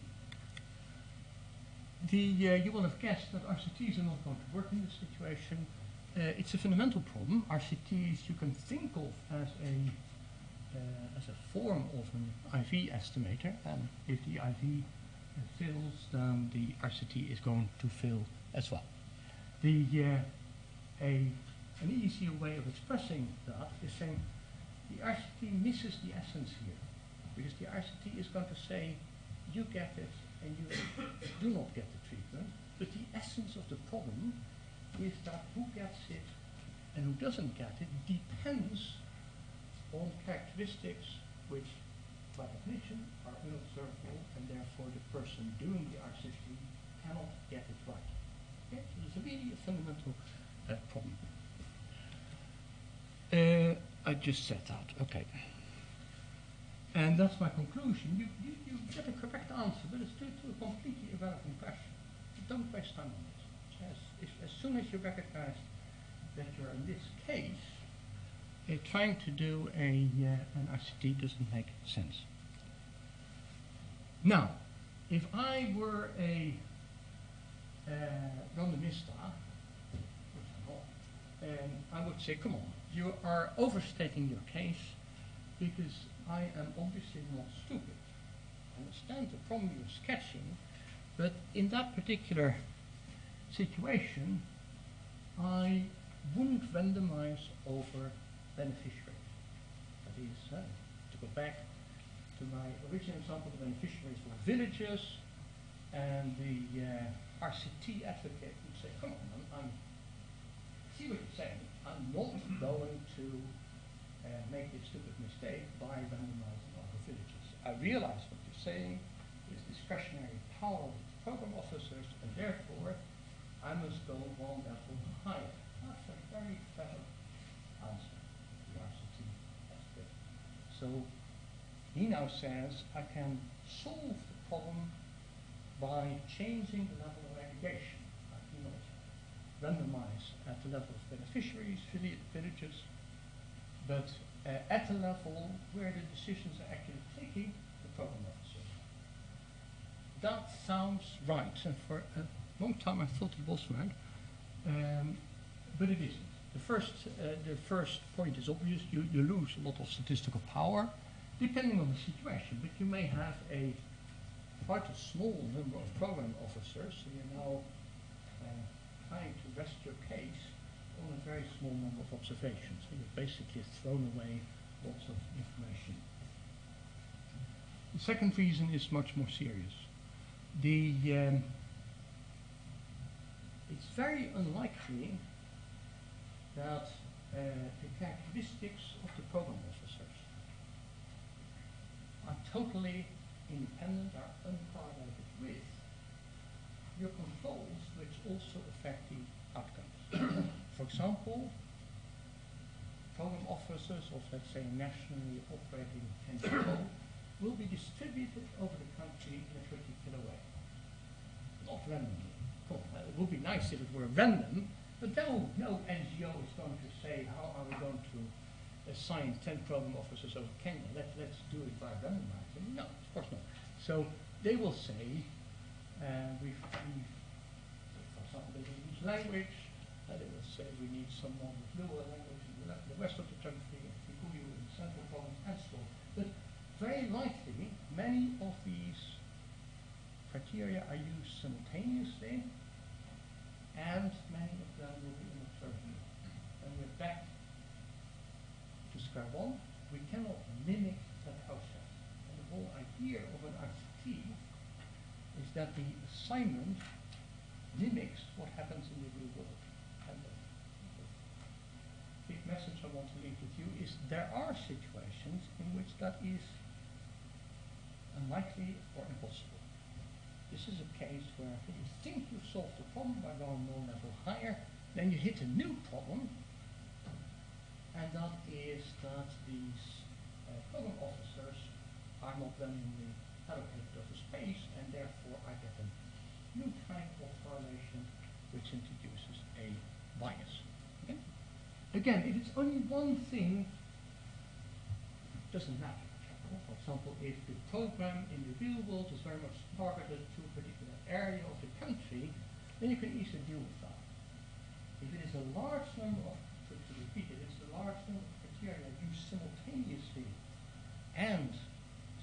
The, uh, you will have guessed that RCTs are not going to work in this situation. Uh, it's a fundamental problem. RCTs you can think of as a uh, as a form of an IV estimator, and if the IV fails, then the RCT is going to fail as well. The a an easier way of expressing that is saying the RCT misses the essence here, because the RCT is going to say you get it and you do not get the treatment, but the essence of the problem is that who gets it and who doesn't get it depends on characteristics which, by definition, are unobservable, and therefore the person doing the RCT cannot get it right. Okay? So it's really a fundamental uh, problem. Uh, I just said that. Okay. And that's my conclusion. You, you, you get a correct answer, but it's to a completely irrelevant question. Don't waste time on this. As, if, as soon as you recognize that you're in this case, uh, trying to do a, uh, an RCT doesn't make sense. Now, if I were a uh, randomista, and I would say, come on, you are overstating your case because I am obviously not stupid. I understand the problem you're sketching, but in that particular situation, I wouldn't randomize over beneficiaries. That is, uh, to go back to my original example, the beneficiaries were villages, and the uh, RCT advocate would say, come on, I'm, I'm see what you're saying. I'm not going to uh, make this stupid mistake by randomizing all the villages. I realize what you're saying is discretionary power of the program officers, and therefore I must go one level higher. That's a very clever answer, the RCT expert. So he now says I can solve the problem by changing the level of aggregation. I randomize at the level of beneficiaries, villages, but uh, at the level where the decisions are actually taking the program officer. That sounds right, and for a long time I thought it was right, um, but it isn't. The first, uh, the first point is obvious, you, you lose a lot of statistical power, depending on the situation, but you may have a quite a small number of program officers, so you're now uh, trying to rest your case on a very small number of observations. So you've basically thrown away lots of information. The second reason is much more serious. The, um, it's very unlikely that uh, the characteristics of the program officers are totally independent, are uncorrelated with your controls which also affect the outcomes. For example, program officers of, let's say, nationally operating NGO will be distributed over the country in a particular way. Not randomly. Uh, it would be nice if it were random, but no, no NGO is going to say, how are we going to assign 10 program officers over Kenya? Let, let's do it by randomizing. No, of course not. So they will say, uh, we've, we've, for example, they use language, uh, we need someone with Luo language in the, rest of the country, Kikuyu in the central province, and so on. But very likely, many of these criteria are used simultaneously, and many of them will be unobservable. And we're back to square one. We cannot mimic that process. And the whole idea of an RCT is that the assignment mimics what happens in the real world big message I want to leave with you is there are situations in which that is unlikely or impossible. This is a case where you think you've solved the problem by going one level higher, then you hit a new problem, and that is that these uh, program officers are not randomly allocated of the space, and therefore I get a new type of correlation which introduces a bias. Again, if it's only one thing, it doesn't matter. For example, if the program in the real world is very much targeted to a particular area of the country, then you can easily deal with that. If it is a large number of, to, to repeat it, it's a large number of criteria used simultaneously, and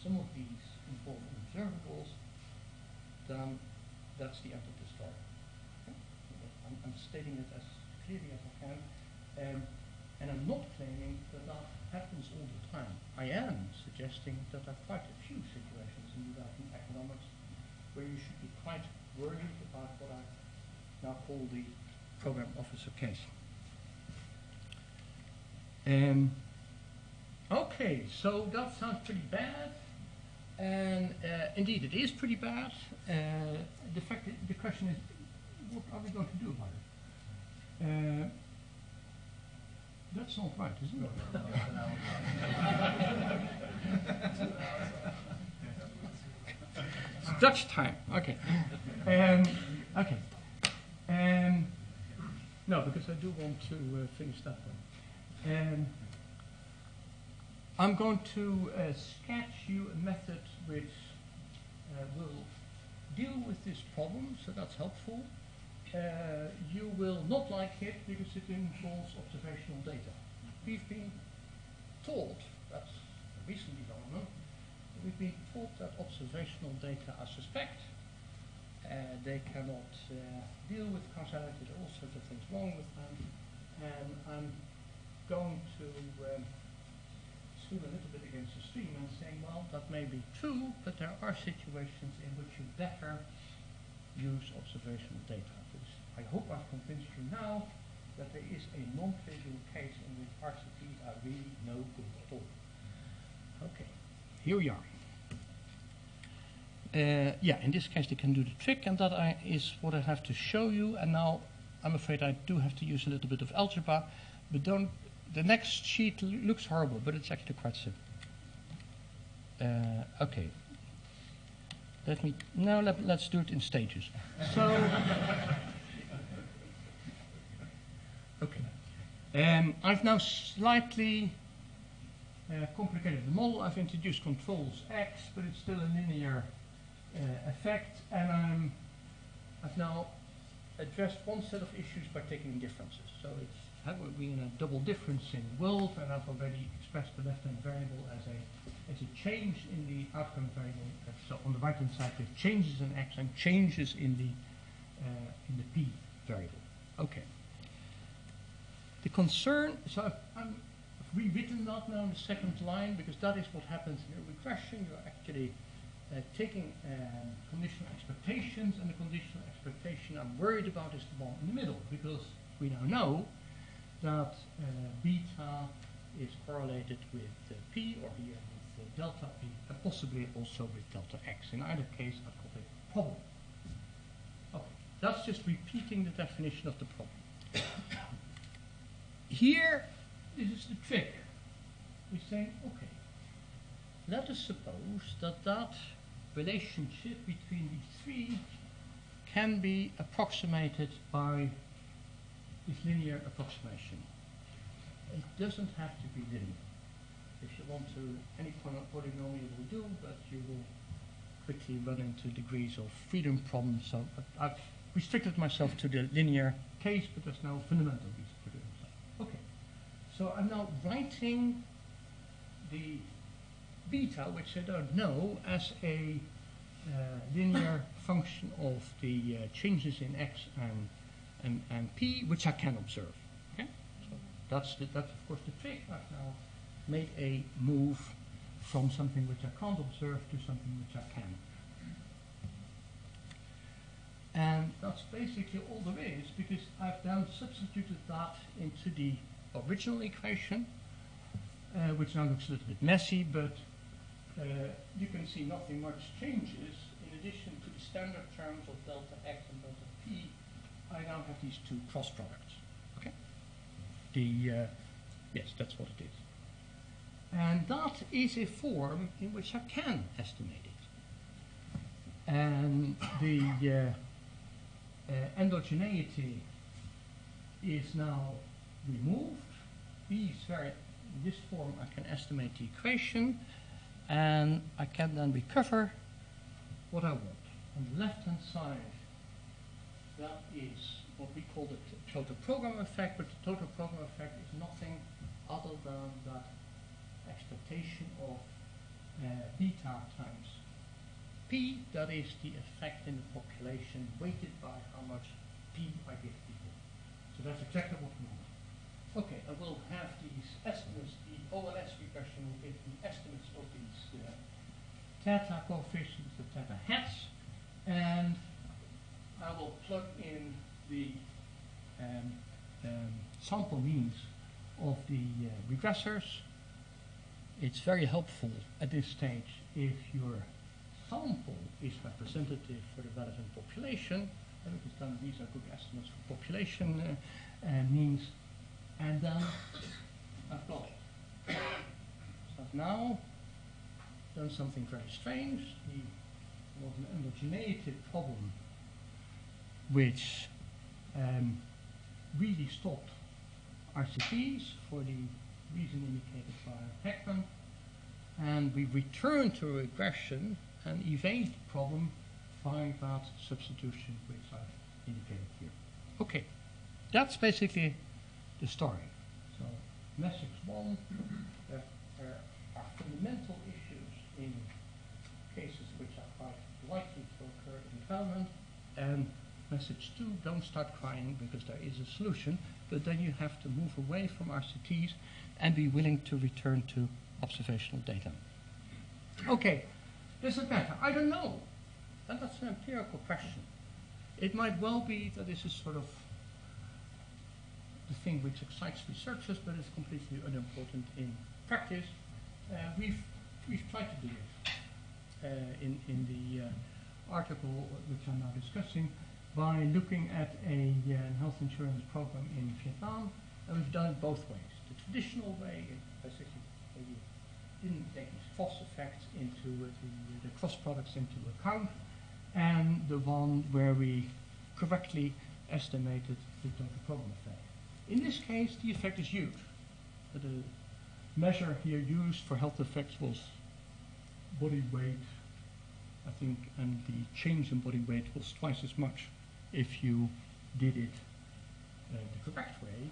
some of these involve observables, then that's the end of the story. Okay? I'm, I'm stating it as clearly as. Um, and I'm not claiming that that happens all the time. I am suggesting that there are quite a few situations in development economics where you should be quite worried about what I now call the program officer case. Um, okay, so that sounds pretty bad. And uh, indeed, it is pretty bad. Uh, the fact, the question is, what are we going to do about it? Uh, that's not right, isn't it? it's Dutch time. Okay. Um, okay. Um, no, because I do want to uh, finish that one. Um, I'm going to uh, sketch you a method which uh, will deal with this problem, so that's helpful. Uh, you will not like it because it involves observational data. We've been taught, that's a recent development, we've been taught that observational data are suspect. Uh, they cannot uh, deal with causality, there are all sorts of things wrong with them. And I'm going to um, swim a little bit against the stream and saying, well, that may be true, but there are situations in which you better use observational data. I hope I've convinced you now that there is a non-trivial case in which RCTs are really no good at all. Okay, here we are. Uh, yeah, in this case they can do the trick, and that I, is what I have to show you. And now I'm afraid I do have to use a little bit of algebra, but don't. The next sheet looks horrible, but it's actually quite simple. Uh, okay. Let me now. Let, let's do it in stages. So. okay. Um, I've now slightly uh, complicated the model. I've introduced controls X, but it's still a linear uh, effect, and I'm, I've now addressed one set of issues by taking differences. So it's how would be in a double difference in world, and I've already expressed the left-hand variable as a as a change in the outcome variable. So on the right-hand side, we have changes in x and changes in the uh, in the p variable. Okay. The concern. So I've, I'm, I've rewritten that now in the second line because that is what happens in a regression. You're actually uh, taking um, conditional expectations, and the conditional expectation I'm worried about is the one in the middle, because we now know that uh, beta is correlated with uh, p, or here with uh, delta p, and possibly also with delta x. In either case, I call it a problem. Okay, that's just repeating the definition of the problem. Here, this is the trick. We say, okay, let us suppose that that relationship between these three can be approximated by this linear approximation. It doesn't have to be linear. If you want to, any poly- polynomial will do, but you will quickly run into degrees of freedom problems. So I've restricted myself to the linear case, but there's no fundamental reason for doing so. Okay, so I'm now writing the beta, which I don't know, as a uh, linear function of the uh, changes in x and, and, and p, which I can observe. Okay? So that's, the, that's of course the trick. I've now made a move from something which I can't observe to something which I can. And that's basically all there is because I've then substituted that into the original equation, uh, which now looks a little bit messy, but uh, you can see nothing much changes. In addition to the standard terms of delta x and delta p, I now have these two cross products. Okay? The uh, yes, that's what it is. And that is a form in which I can estimate it. And the uh, uh, endogeneity is now removed. Is very, in this form I can estimate the equation and I can then recover what I want. On the left hand side, that is what we call the total program effect, but the total program effect is nothing other than that expectation of uh, beta times p, that is the effect in the population weighted by how much p I give people. So that's exactly what we want. Okay, I will have these estimates, the OLS regression will give me estimates of these uh, theta coefficients, the theta hats, and I will plug in the um, um, sample means of the uh, regressors. It's very helpful at this stage if your sample is representative for the relevant population, and then these are good estimates for population uh, uh, means, and then I've. So now done something very strange. The was an endogeneity problem which um, really stopped RCTs for the reason indicated by Heckman. And we return to regression and evade the problem by that substitution which I've indicated here. Okay, that's basically the story. So, message one, there, are fundamental issues in cases which are quite likely to occur in development. And message two, don't start crying because there is a solution, but then you have to move away from RCTs and be willing to return to observational data. Okay, does it matter? I don't know. And that's an empirical question. It might well be that this is sort of the thing which excites researchers, but it's completely unimportant in practice. Uh, we've, we've tried to do it uh, in, in the uh, article which I'm now discussing by looking at a uh, health insurance program in Vietnam, and we've done it both ways. The traditional way, basically, you didn't take these cross effects into uh, the, the cross products into account, and the one where we correctly estimated the total problem effect. In this case, the effect is huge. The measure here used for health effects was body weight, I think, and the change in body weight was twice as much if you did it uh, the correct way.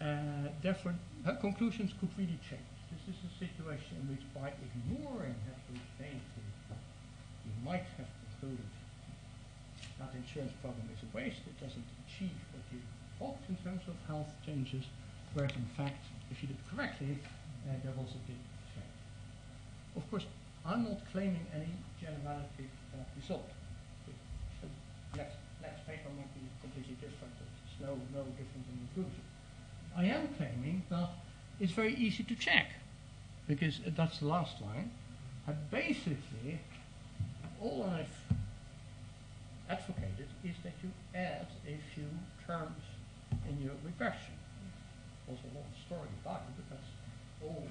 Uh, therefore, uh, conclusions could really change. This is a situation in which by ignoring heterogeneity, you might have concluded that insurance problem is a waste, it doesn't achieve in terms of health changes, whereas in fact, if you did it correctly, uh, there was a big effect. Of course, I'm not claiming any generality uh, result. Next, next paper might be completely different, it's no, no different in conclusion. I am claiming that it's very easy to check, because that's the last line. And basically, all I've advocated is that you add a few terms in your regression. There's a long story about it, but that's all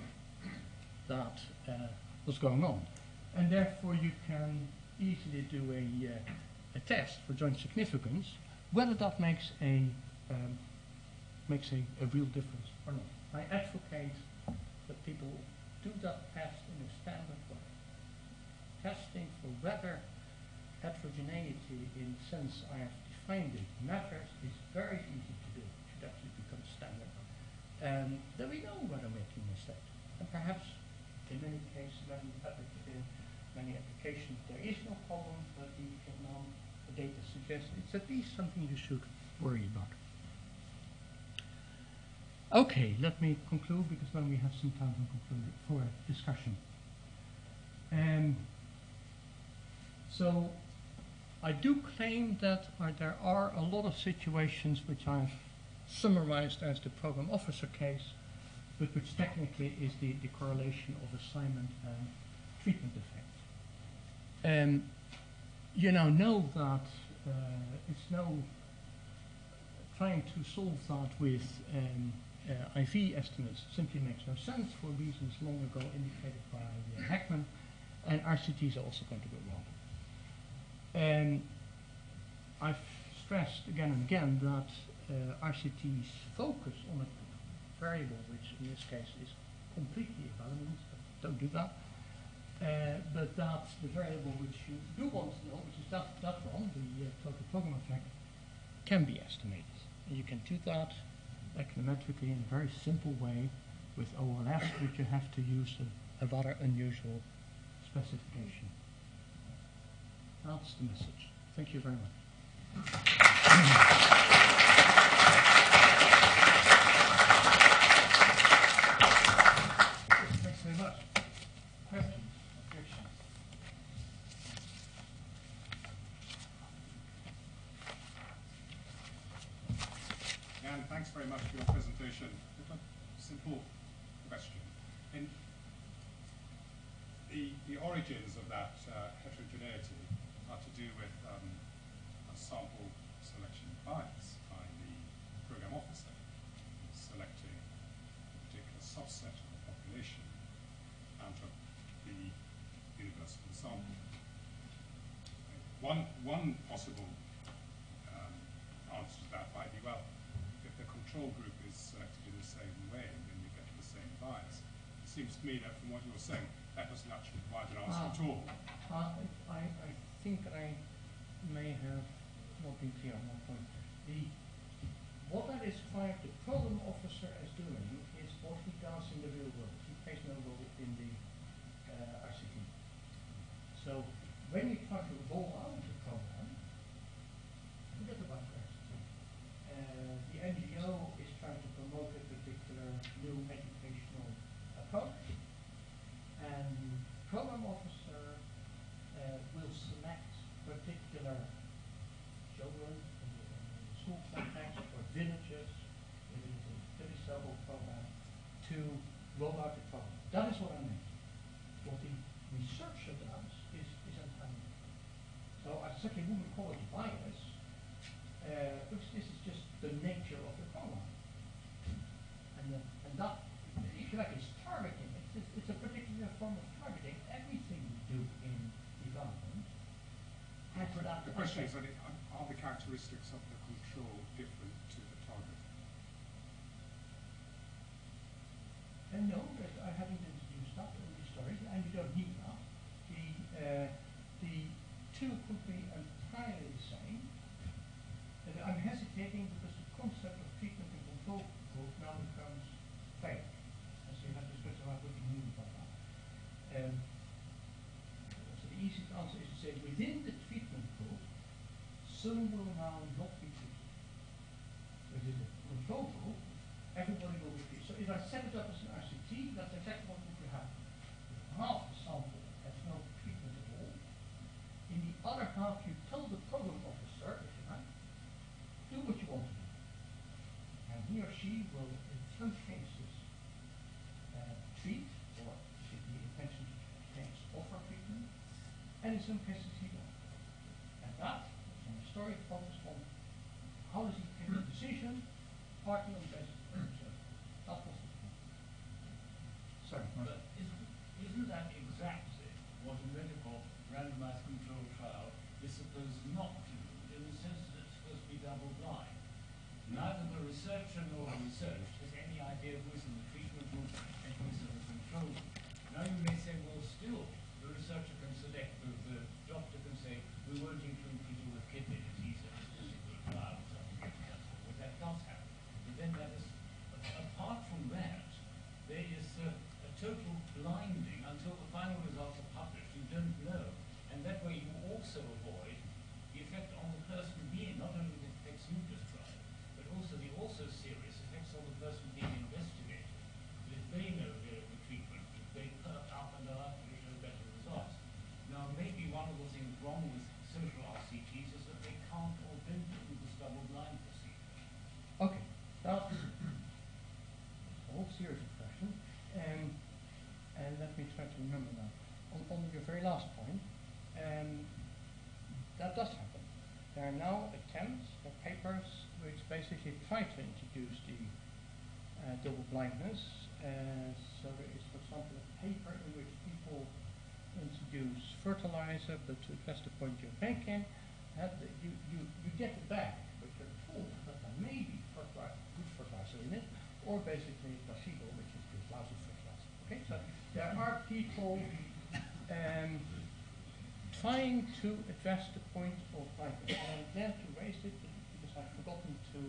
that uh, was going on. And therefore you can easily do a, uh, a test for joint significance, whether that makes a, um, makes a, a real difference or not. I advocate that people do that test in a standard way. Testing for whether heterogeneity in the sense I have defined it matters is very easy to do. It should actually become standard. And then we know when we're making a mistake. And perhaps in many cases, many, many applications, there is no problem, but the data suggests it's at least something you should worry about. Okay, let me conclude because then we have some time for discussion. Um, so I do claim that uh, there are a lot of situations which I've summarized as the program officer case, but which technically is the, the correlation of assignment and treatment effect. Um, you now know that uh, it's no trying to solve that with um, uh, IV estimates simply makes no sense for reasons long ago indicated by uh, Heckman, and RCTs are also going to go wrong. And I've stressed again and again that RCTs focus on a variable which in this case is completely irrelevant, don't do that. Uh, but that's the variable which you do want to know, which is that, that one, the uh, total program effect, can be estimated. And you can do that econometrically in a very simple way with OLS, which you have to use a, a rather unusual specification. That's the message. Thank you very much. Thanks very much. Questions? Objections? And thanks very much for your presentation. A simple question. In the, the origins of that uh, heterogeneity are to do with um, a sample selection bias by the program officer selecting a particular subset of the population out of the universal ensemble. One, one possible um, answer to that might be, well, if the control group is selected in the same way, then you get the same bias. It seems to me that from what you're saying, that doesn't actually provide an answer Ah. at all. Uh, I, I think I may have not been clear on one point. The, what I described the problem officer as doing is what he does in the real world. He plays no role in the uh, RCT. So when you try to roll out the program, forget about the RCT. Uh, the NGO is trying to promote a particular new educational approach the program. That is what I mean. What the researcher does is, is entirely. So I certainly wouldn't call it bias, uh, because this is just the nature of the problem. And, uh, and that, if you like, is targeting. It's, it's, it's a particular form of targeting. Everything we do in development has that. The question is, the, are the characteristics of the control different to the target? And no, that I haven't introduced that in the story, and you don't need that. The, uh, the two could be entirely the same. And I'm hesitating because the concept of treatment and control group now becomes vague. As you have discussed about what you mean by that. Um, so the easiest answer is to say within the treatment group, some will now not be treated. Within the control group, everybody will be. So if I set it up as an RCT, that's exactly what would happen. Half the sample has no treatment at all. In the other half, you tell the program officer, if you like, do what you want to do. And he or she will, in some cases, uh, treat, or should the intention to change, offer treatment, and in some cases he won't. And that, from the focused on how does he take the decision, partly on the basis of himself. That was the point. Sorry. But isn't, isn't that exactly what a medical randomized control trial is supposed not to do, in the sense that it's supposed to be double blind? Neither the researcher nor the research has any idea who is in the treatment group and who is in the control group. Now you may say, well, still, the researcher can select, the, the doctor can say, we won't include people with kidney disease in this particular trial, or something like that. Well, that does happen. But then that is, apart from that, there is uh, a total blinding until the final results are published. You don't know. And that way you also avoid the effect on the person being, not only the effects you just tried, but also the also serious effects on the person being investigated. That if they know the, the treatment, if they perk up and are likely to show better results. Now, maybe one of the things wrong with social RCTs is that they can't or don't do this double-blind procedure. Okay, that's a whole series of questions. Um, and let me try to remember now. On, on your very last point, um, that does happen. There are now attempts or papers which basically try to introduce the uh, double blindness. Uh, so there is, for example, a paper in which introduce fertilizer, but to address the point you're making, uh, you, you, you get it back, but you're told that there may be fertilizer, good fertilizer in it, or basically placebo, which is just lousy fertilizer. Okay, so there are people um, trying to address the point of blindness. And I'm glad you raised it because I've forgotten to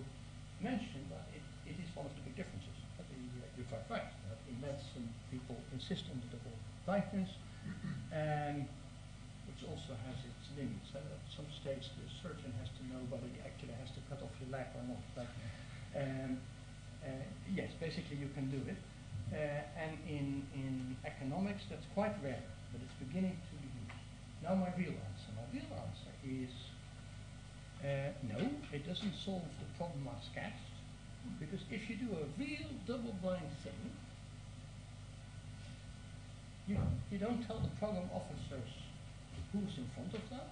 mention that it, it is one of the big differences. That uh, you're quite right. That in medicine, people insist on the double blindness, um, which also has its limits. Uh, at some stage, the surgeon has to know whether he actually has to cut off your leg or not. But, um, uh, yes, basically you can do it. Uh, and in, in economics, that's quite rare, but it's beginning to be used. Now my real answer. My real answer is uh, no, it doesn't solve the problem I sketched, because if you do a real double-blind thing, you, you don't tell the program officers who's in front of them.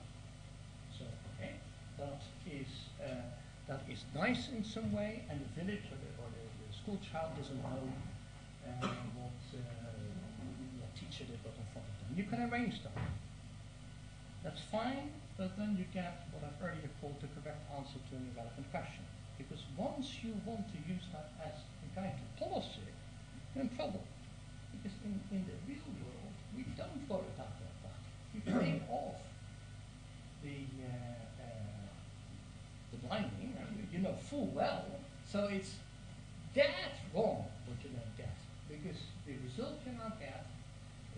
So, okay, that is, uh, that is nice in some way, and the village or the, or the, the school child doesn't know uh, what, uh, what teacher they got in front of them. You can arrange that. That's fine, but then you get what I've earlier called the correct answer to an irrelevant question. Because once you want to use that as a guide to policy, you're in trouble. Because in, in the real don't worry about that. part. We take off the, uh, uh, the blinding, you- you know full well, so it's dead wrong what you don't get. Because the result you now get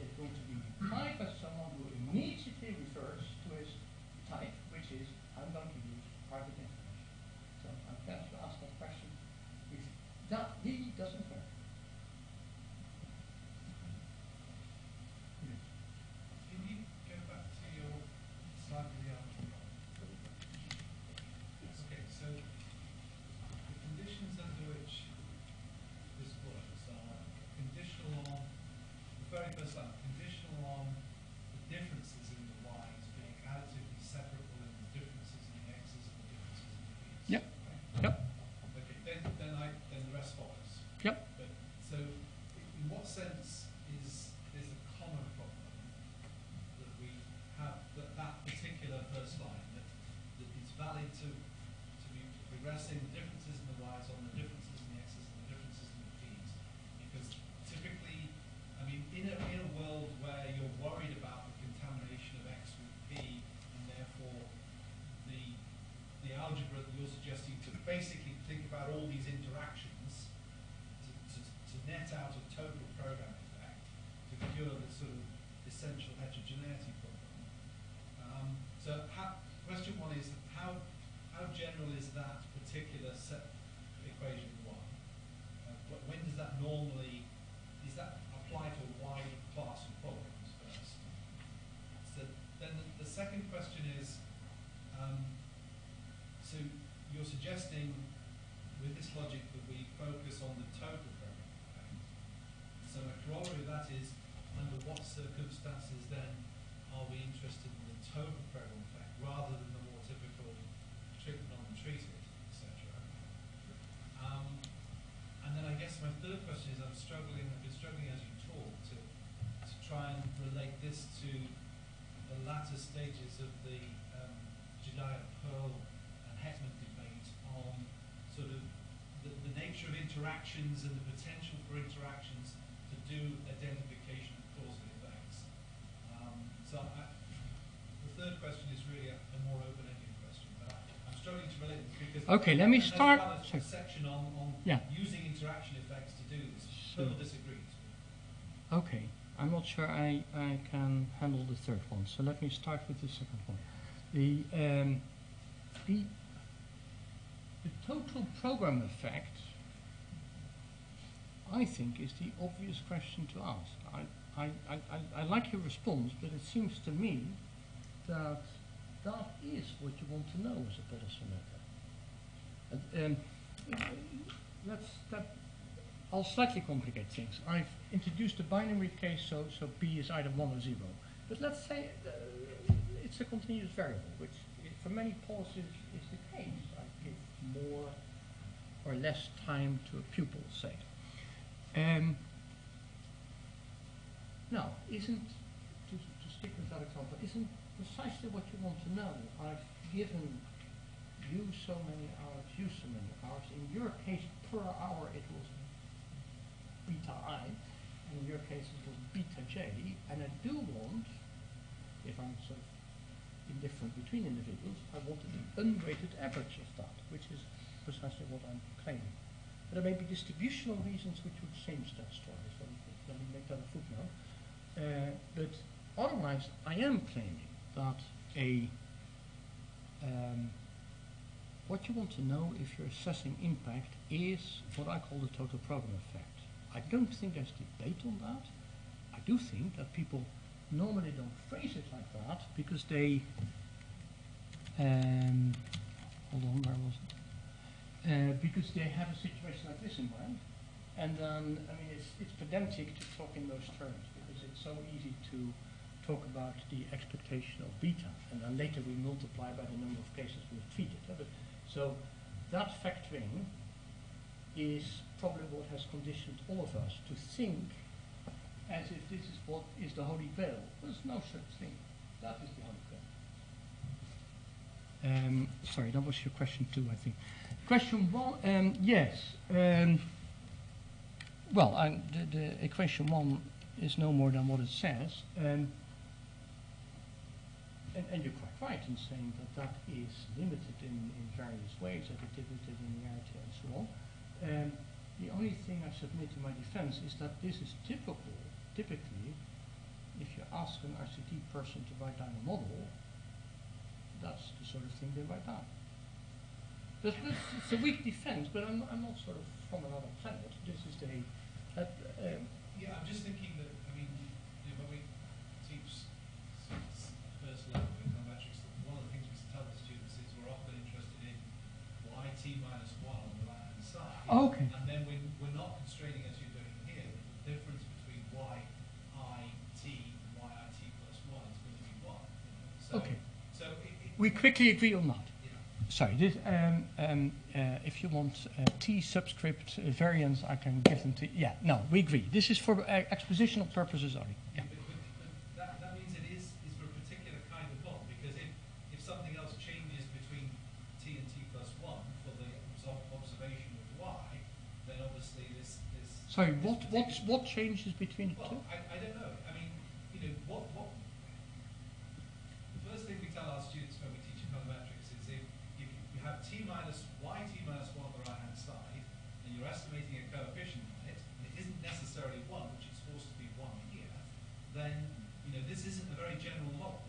is going to be replied by someone who immediately refers to his type, which is, I'm going to use private information. So I'm glad you asked that question. If that really doesn't work. Can you go back to your slide with the article? Okay, so the conditions under which this works are conditional first line, conditional on the differences in the y's being additively separable in the differences in the x's and the differences in the b's. Yep. Okay? Yep. Okay, then, then I, then the rest follows. Yep. But, so, in what sense is, is a common problem that we have, that that particular first line, that, that it's valid to, to be progressing the differences in the y's on the differences in the x's and the differences in the p's? Because typically, I mean, in a, in a world where you're worried about the contamination of x with p, and therefore the, the algebra that you're suggesting to basically think about all these interactions to, to, to net out a total program effect to cure the sort of essential heterogeneity problem. Um, so how, question one is how, how general is that particular set equation one? Uh, wh- when does that normally, is that apply to a wide class of problems first? So then the, the second question is, um, so you're suggesting with this logic that we focus on the total program effect. So a corollary of that is, under what circumstances then are we interested in the total program effect rather than the more typical trigonometry, etc. Um, and then I guess my third question is I'm struggling, I've been struggling as you talk to, to try and relate this to the latter stages of the um, Judea Pearl and Heckman debate on sort of the, the nature of interactions and the potential for interactions to do identification of causal effects. Um, so I, the third question is really a, a more open-ended question, but I, I'm struggling to relate this because Okay, let me start- sorry. section on, on Yeah. using interaction effects to do this. Sure. Disagrees. Okay, I'm not sure I, I can handle the third one, so let me start with the second one. The, um, the, the total program effect, I think, is the obvious question to ask. I, I, I, I, like your response, but it seems to me that that is what you want to know as a policymaker. And, um, let's step I'll slightly complicate things. I've introduced a binary case, so, so p is either 1 or 0. But let's say uh, it's a continuous variable, which for many policies is the case. I give more or less time to a pupil, say. Um, now, isn't, to, to stick with that example, isn't precisely what you want to know? I've given you so many hours, you so many hours. In your case, per hour, it was beta i, and in your case it was beta j, and I do want, if I'm sort of indifferent between individuals, I want an unweighted average of that, which is precisely what I'm claiming. There may be distributional reasons which would change that story, so let me make that a footnote. Uh, but otherwise, I am claiming that a um, what you want to know if you're assessing impact is what I call the total program effect. I don't think there's debate on that. I do think that people normally don't phrase it like that because they. Um, hold on, where was it? Uh, because they have a situation like this in mind, and then I mean it's it's pedantic to talk in those terms because it's so easy to talk about the expectation of beta, and then later we multiply by the number of cases we have treated. so that factoring is probably what has conditioned all of us to think as if this is what is the holy grail. There's no such thing. That is the holy grail. Um, sorry, that was your question two, I think. Question one, um, yes. Um, well, I, the, the equation one is no more than what it says. Um, and, and you're quite right in saying that that is limited in, in various ways, additivity, linearity, and so on. The only thing I submit to my defense is that this is typical, typically, if you ask an RCT person to write down a model, that's the sort of thing they write down. That's, it's a weak defense, but I'm, I'm not sort of from another planet. This is the, uh, um, Yeah, I'm just thinking that, I mean, you know, when we teach first level econometrics, that one of the things we tell the students is we're often interested in yt minus 1 on the right hand side. Okay. And then we, we're not constraining, as you're doing here, the difference between y, i, So, Okay. So it, it, We quickly agree on that. Sorry, this, um, um, uh, if you want uh, T subscript uh, variants, I can give them to Yeah, no, we agree. This is for uh, expositional purposes only. Yeah. That, that means it is, is for a particular kind of bond, because if, if something else changes between t and t plus one for the observation of y, then obviously this, this. Sorry, this what, what, what changes between the two? Well, I, I don't know, I mean, you know, what, what, the first thing we tell our students when we teach econometrics is if, if you have t minus, y t minus one on the right hand side, and you're estimating a coefficient on it, and it isn't necessarily one, which it's forced to be one here, then, you know, this isn't a very general model,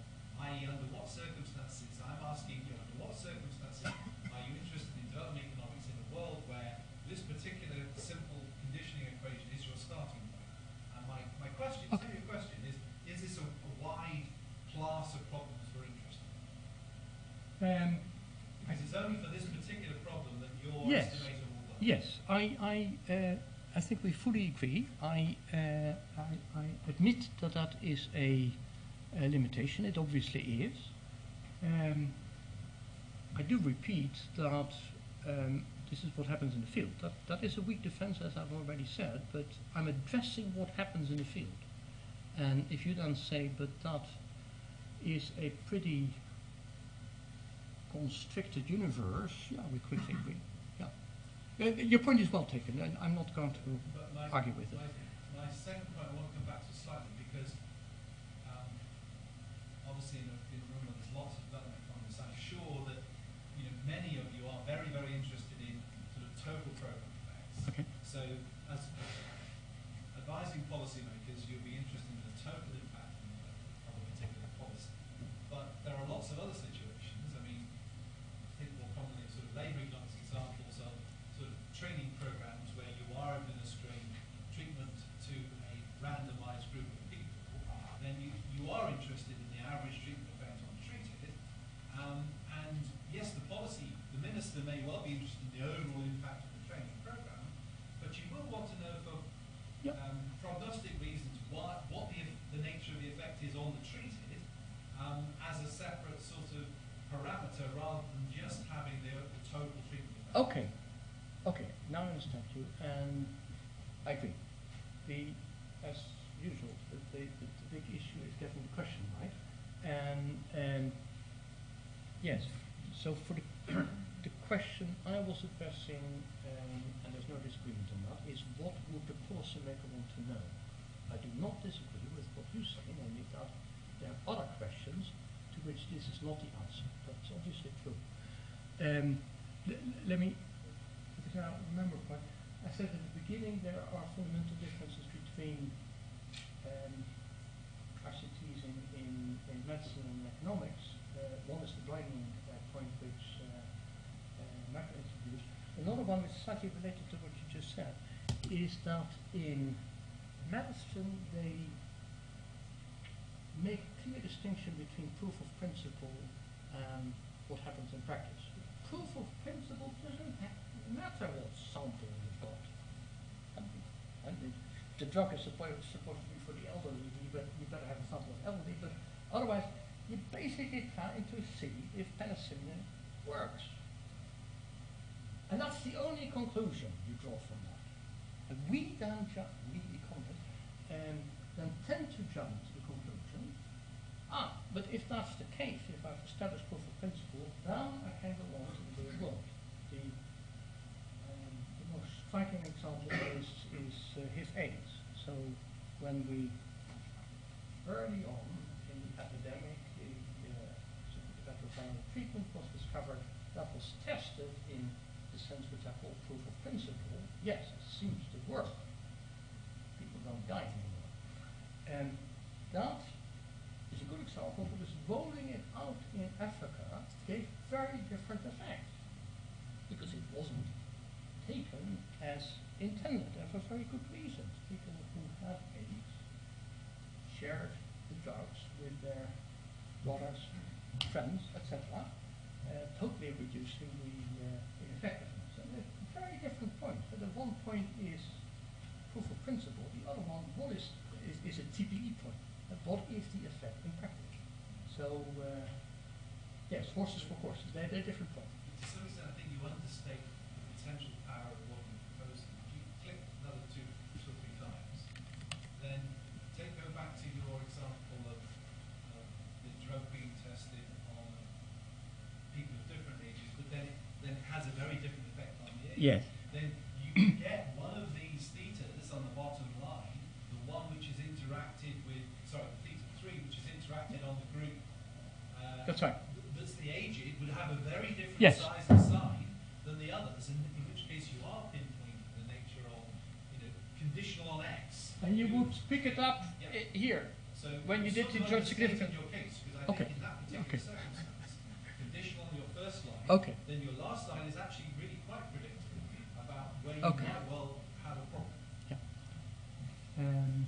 i.e. under what circumstances, I'm asking you, under what circumstances are you interested in developing economics in a world where this particular simple conditioning equation is your starting point? And my, my question, Okay. so your question is, is this a, a wide class of problems we're interested in? Um, Because it's only for this particular problem that your Yes. estimator will work. Yes, I, I, uh, I think we fully agree. I, uh, I, I admit that that is a, a limitation. It obviously is. Um, I do repeat that um, this is what happens in the field. That, that is a weak defense, as I've already said, but I'm addressing what happens in the field. And if you then say, but that is a pretty constricted universe, yeah, we quickly agree. Uh, your point is well taken, and I'm not going to argue with it. my second point I want to come back to slightly because um, obviously in a, in a room where there's lots of development economists, I'm sure that you know many of you are very very interested in sort of total program effects. Okay. So as advising policymakers, you'll be interested in the total impact of a particular policy. But there are lots of other situations. I mean, I think more commonly sort of labour economics examples are sort of training programs where you are administering treatment to a randomised group of people. Then you, you are interested in the average treatment effect on treated. Um, and yes, the policy, the minister may well be interested in the overall impact of the training program, but you will want to know for Yep. um, prognostic reasons what, what the, the nature of the effect is on the treated um, as a separate sort of parameter rather than just having the, the total treatment effect. Okay, okay, now I understand you, and I agree. The, as usual, the, the, the, big issue is getting the question right, and um, yes, so for the, the question I um, and there's no disagreement on that, is what would the policymaker want to know? I do not disagree with what you say, namely that there are other questions to which this is not the answer. That's obviously true. Um, let me, because I remember quite, I said at the beginning there are fundamental differences between um, RCTs in, in, in medicine and economics. Uh, one is the blinding uh, point which uh, uh, Michael introduced. One is slightly related to what you just said, is that in medicine they make clear distinction between proof of principle and what happens in practice. Proof of principle doesn't matter what sample you've got. The drug is supposed, supposed to be for the elderly, but you better have a sample of elderly, but otherwise you're basically trying to see if penicillin works. And that's the only conclusion you draw from that. And we then, we economists, um, then tend to jump to the conclusion, ah, but if that's the case, if I've established proof of principle, then I can go on to the real world. The, um, the most striking example is, is uh, AIDS. So when we, early on very good reasons. People who have AIDS share the drugs with their brothers, friends, etc., uh, totally reducing the, uh, effectiveness. And they're very different points. But the one point is proof of principle. The other one, what is, is, is a TPE point. What is the effect in practice? So, uh, yes, horses for courses. They're, they're different a very different effect on the ear, yes. then you get one of these thetas on the bottom line, the one which is interacted with, sorry, theta 3, which is interacted on the group. Uh, that's right. That's the aged would have a very different yes. size and sign than the others, in, in which case you are pinpointing the nature of, you know, conditional on X. And you would pick it up here. So when you did the joint your Case, okay. okay okay. then your last line is actually really quite predictable about where you okay. might well have a problem. Yeah. Um,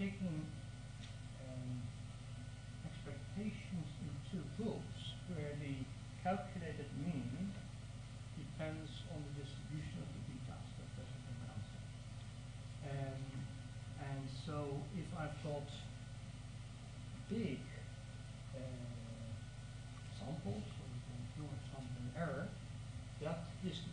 taking um, expectations into groups where the calculated mean depends on the distribution of the betas that doesn't an answer. Um, and so if I've got big uh, samples, so we can do some error, that is.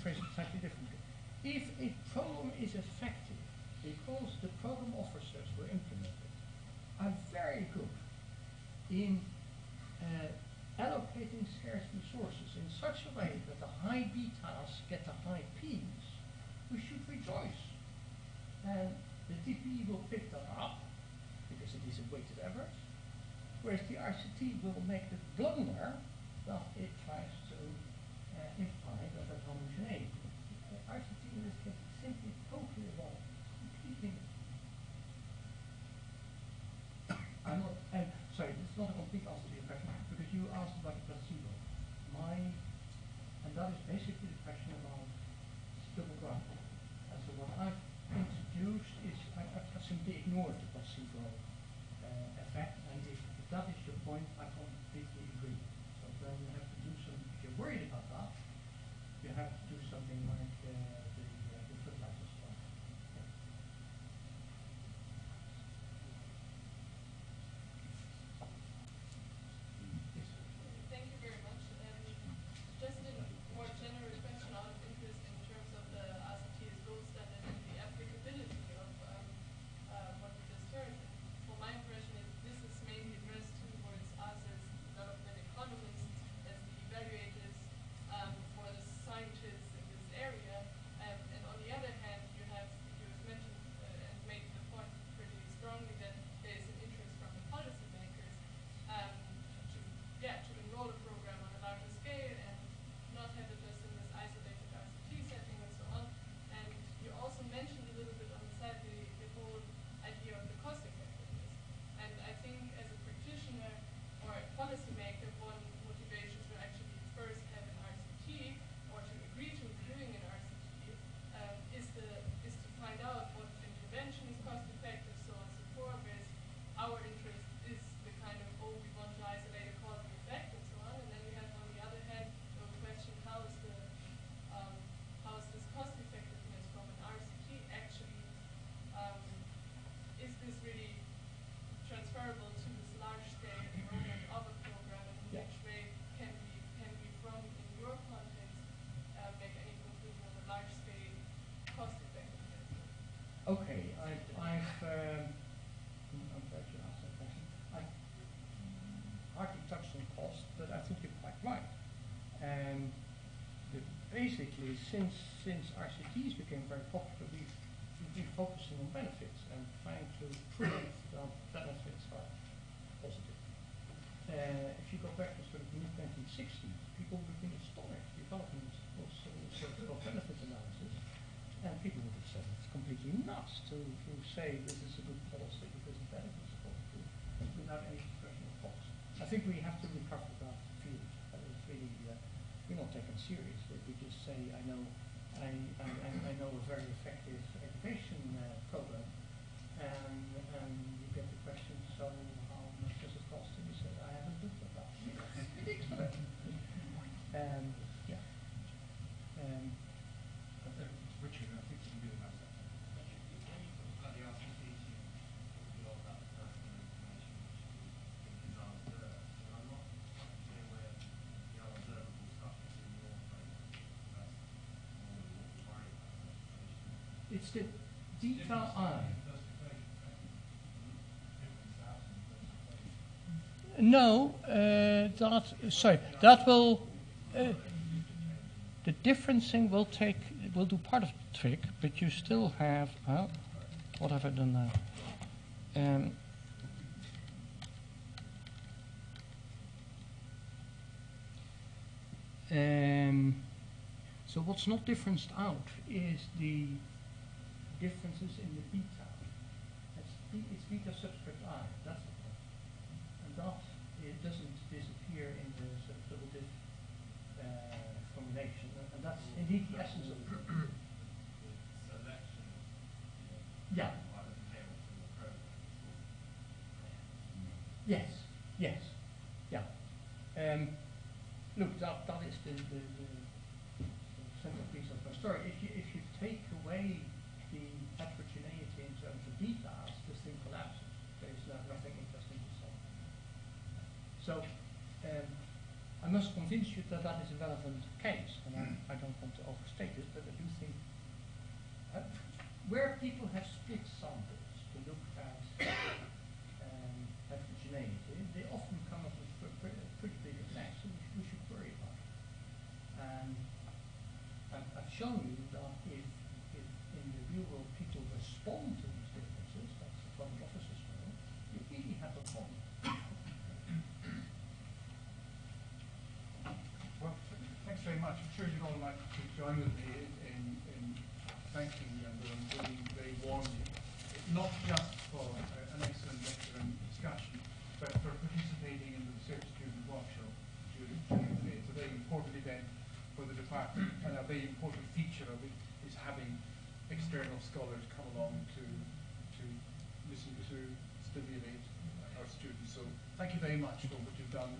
phrase it slightly differently. If a program is effective because the program officers who implement it are very good in uh, allocating scarce resources in such a way that the high B tasks get the high P's, we should rejoice. And the TPE will pick that up because it is a weighted average, whereas the RCT will make not a complete answer to your question because you asked about placebo. My, and that is basically the question about double graft. And so what I've introduced is, I've simply ignored basically, since since RCTs became very popular, we've, we've been focusing on benefits and trying to prove that benefits are positive. Uh, if you go back to sort of mid 1960s, people would have been astonished. Development was sort of benefit analysis, and people would have said it's completely nuts to, to say this is a good policy because the benefits are positive without any discussion of cost. I think we have to recover that field. That is really, uh, we're not taken seriously. We just say, I know, I, I, I- I know a very effective education uh, program, and, and you get the question, so how much does it cost? And you say, I haven't looked at that. It's ridiculous. Um, yeah. Um, Richard, I think you can do that. At the RCTs, you talked a lot about personal information, which is unobserved. And I'm not clear where the unobservable stuff is in your framework. That's normally what we worry about, detail eye. No, uh, that sorry, that will uh, the differencing will take will do part of the trick, but you still have oh, what have I done now? Um, um, so what's not differenced out is the differences in the beta. It's, it's beta subscript i. That's the point. And that it doesn't disappear in the sort of double diff uh, combination, and that's indeed the essence of it. Selection, Yeah. Yes. Yes. Yeah. Um, look, that that is the, the, the centerpiece of my story. If you if you take away the heterogeneity in terms of betas, this thing collapses. There is no, nothing interesting to say. So, um, I must convince you that that is a relevant case, and I, I don't want to overstate it, but I do think uh, where people have split samples to look at um, heterogeneity, they often come up with pre- pre- pretty big effects, so we, sh- we should worry about it. And I've, I've shown you that if, if in the real world people respond to these differences, that's the front office's role, you really have a problem. Well, thanks very much. I'm sure you'd all like to join with me in, in, in thanking Jan Willem really very warmly, not just for an excellent lecture and discussion, but for participating in the Research Student Workshop during, during the day. It's a very important event for the department, and a very important feature of it is having external scholars come along to, to listen to, stimulate our students. So thank you very much for what you've done.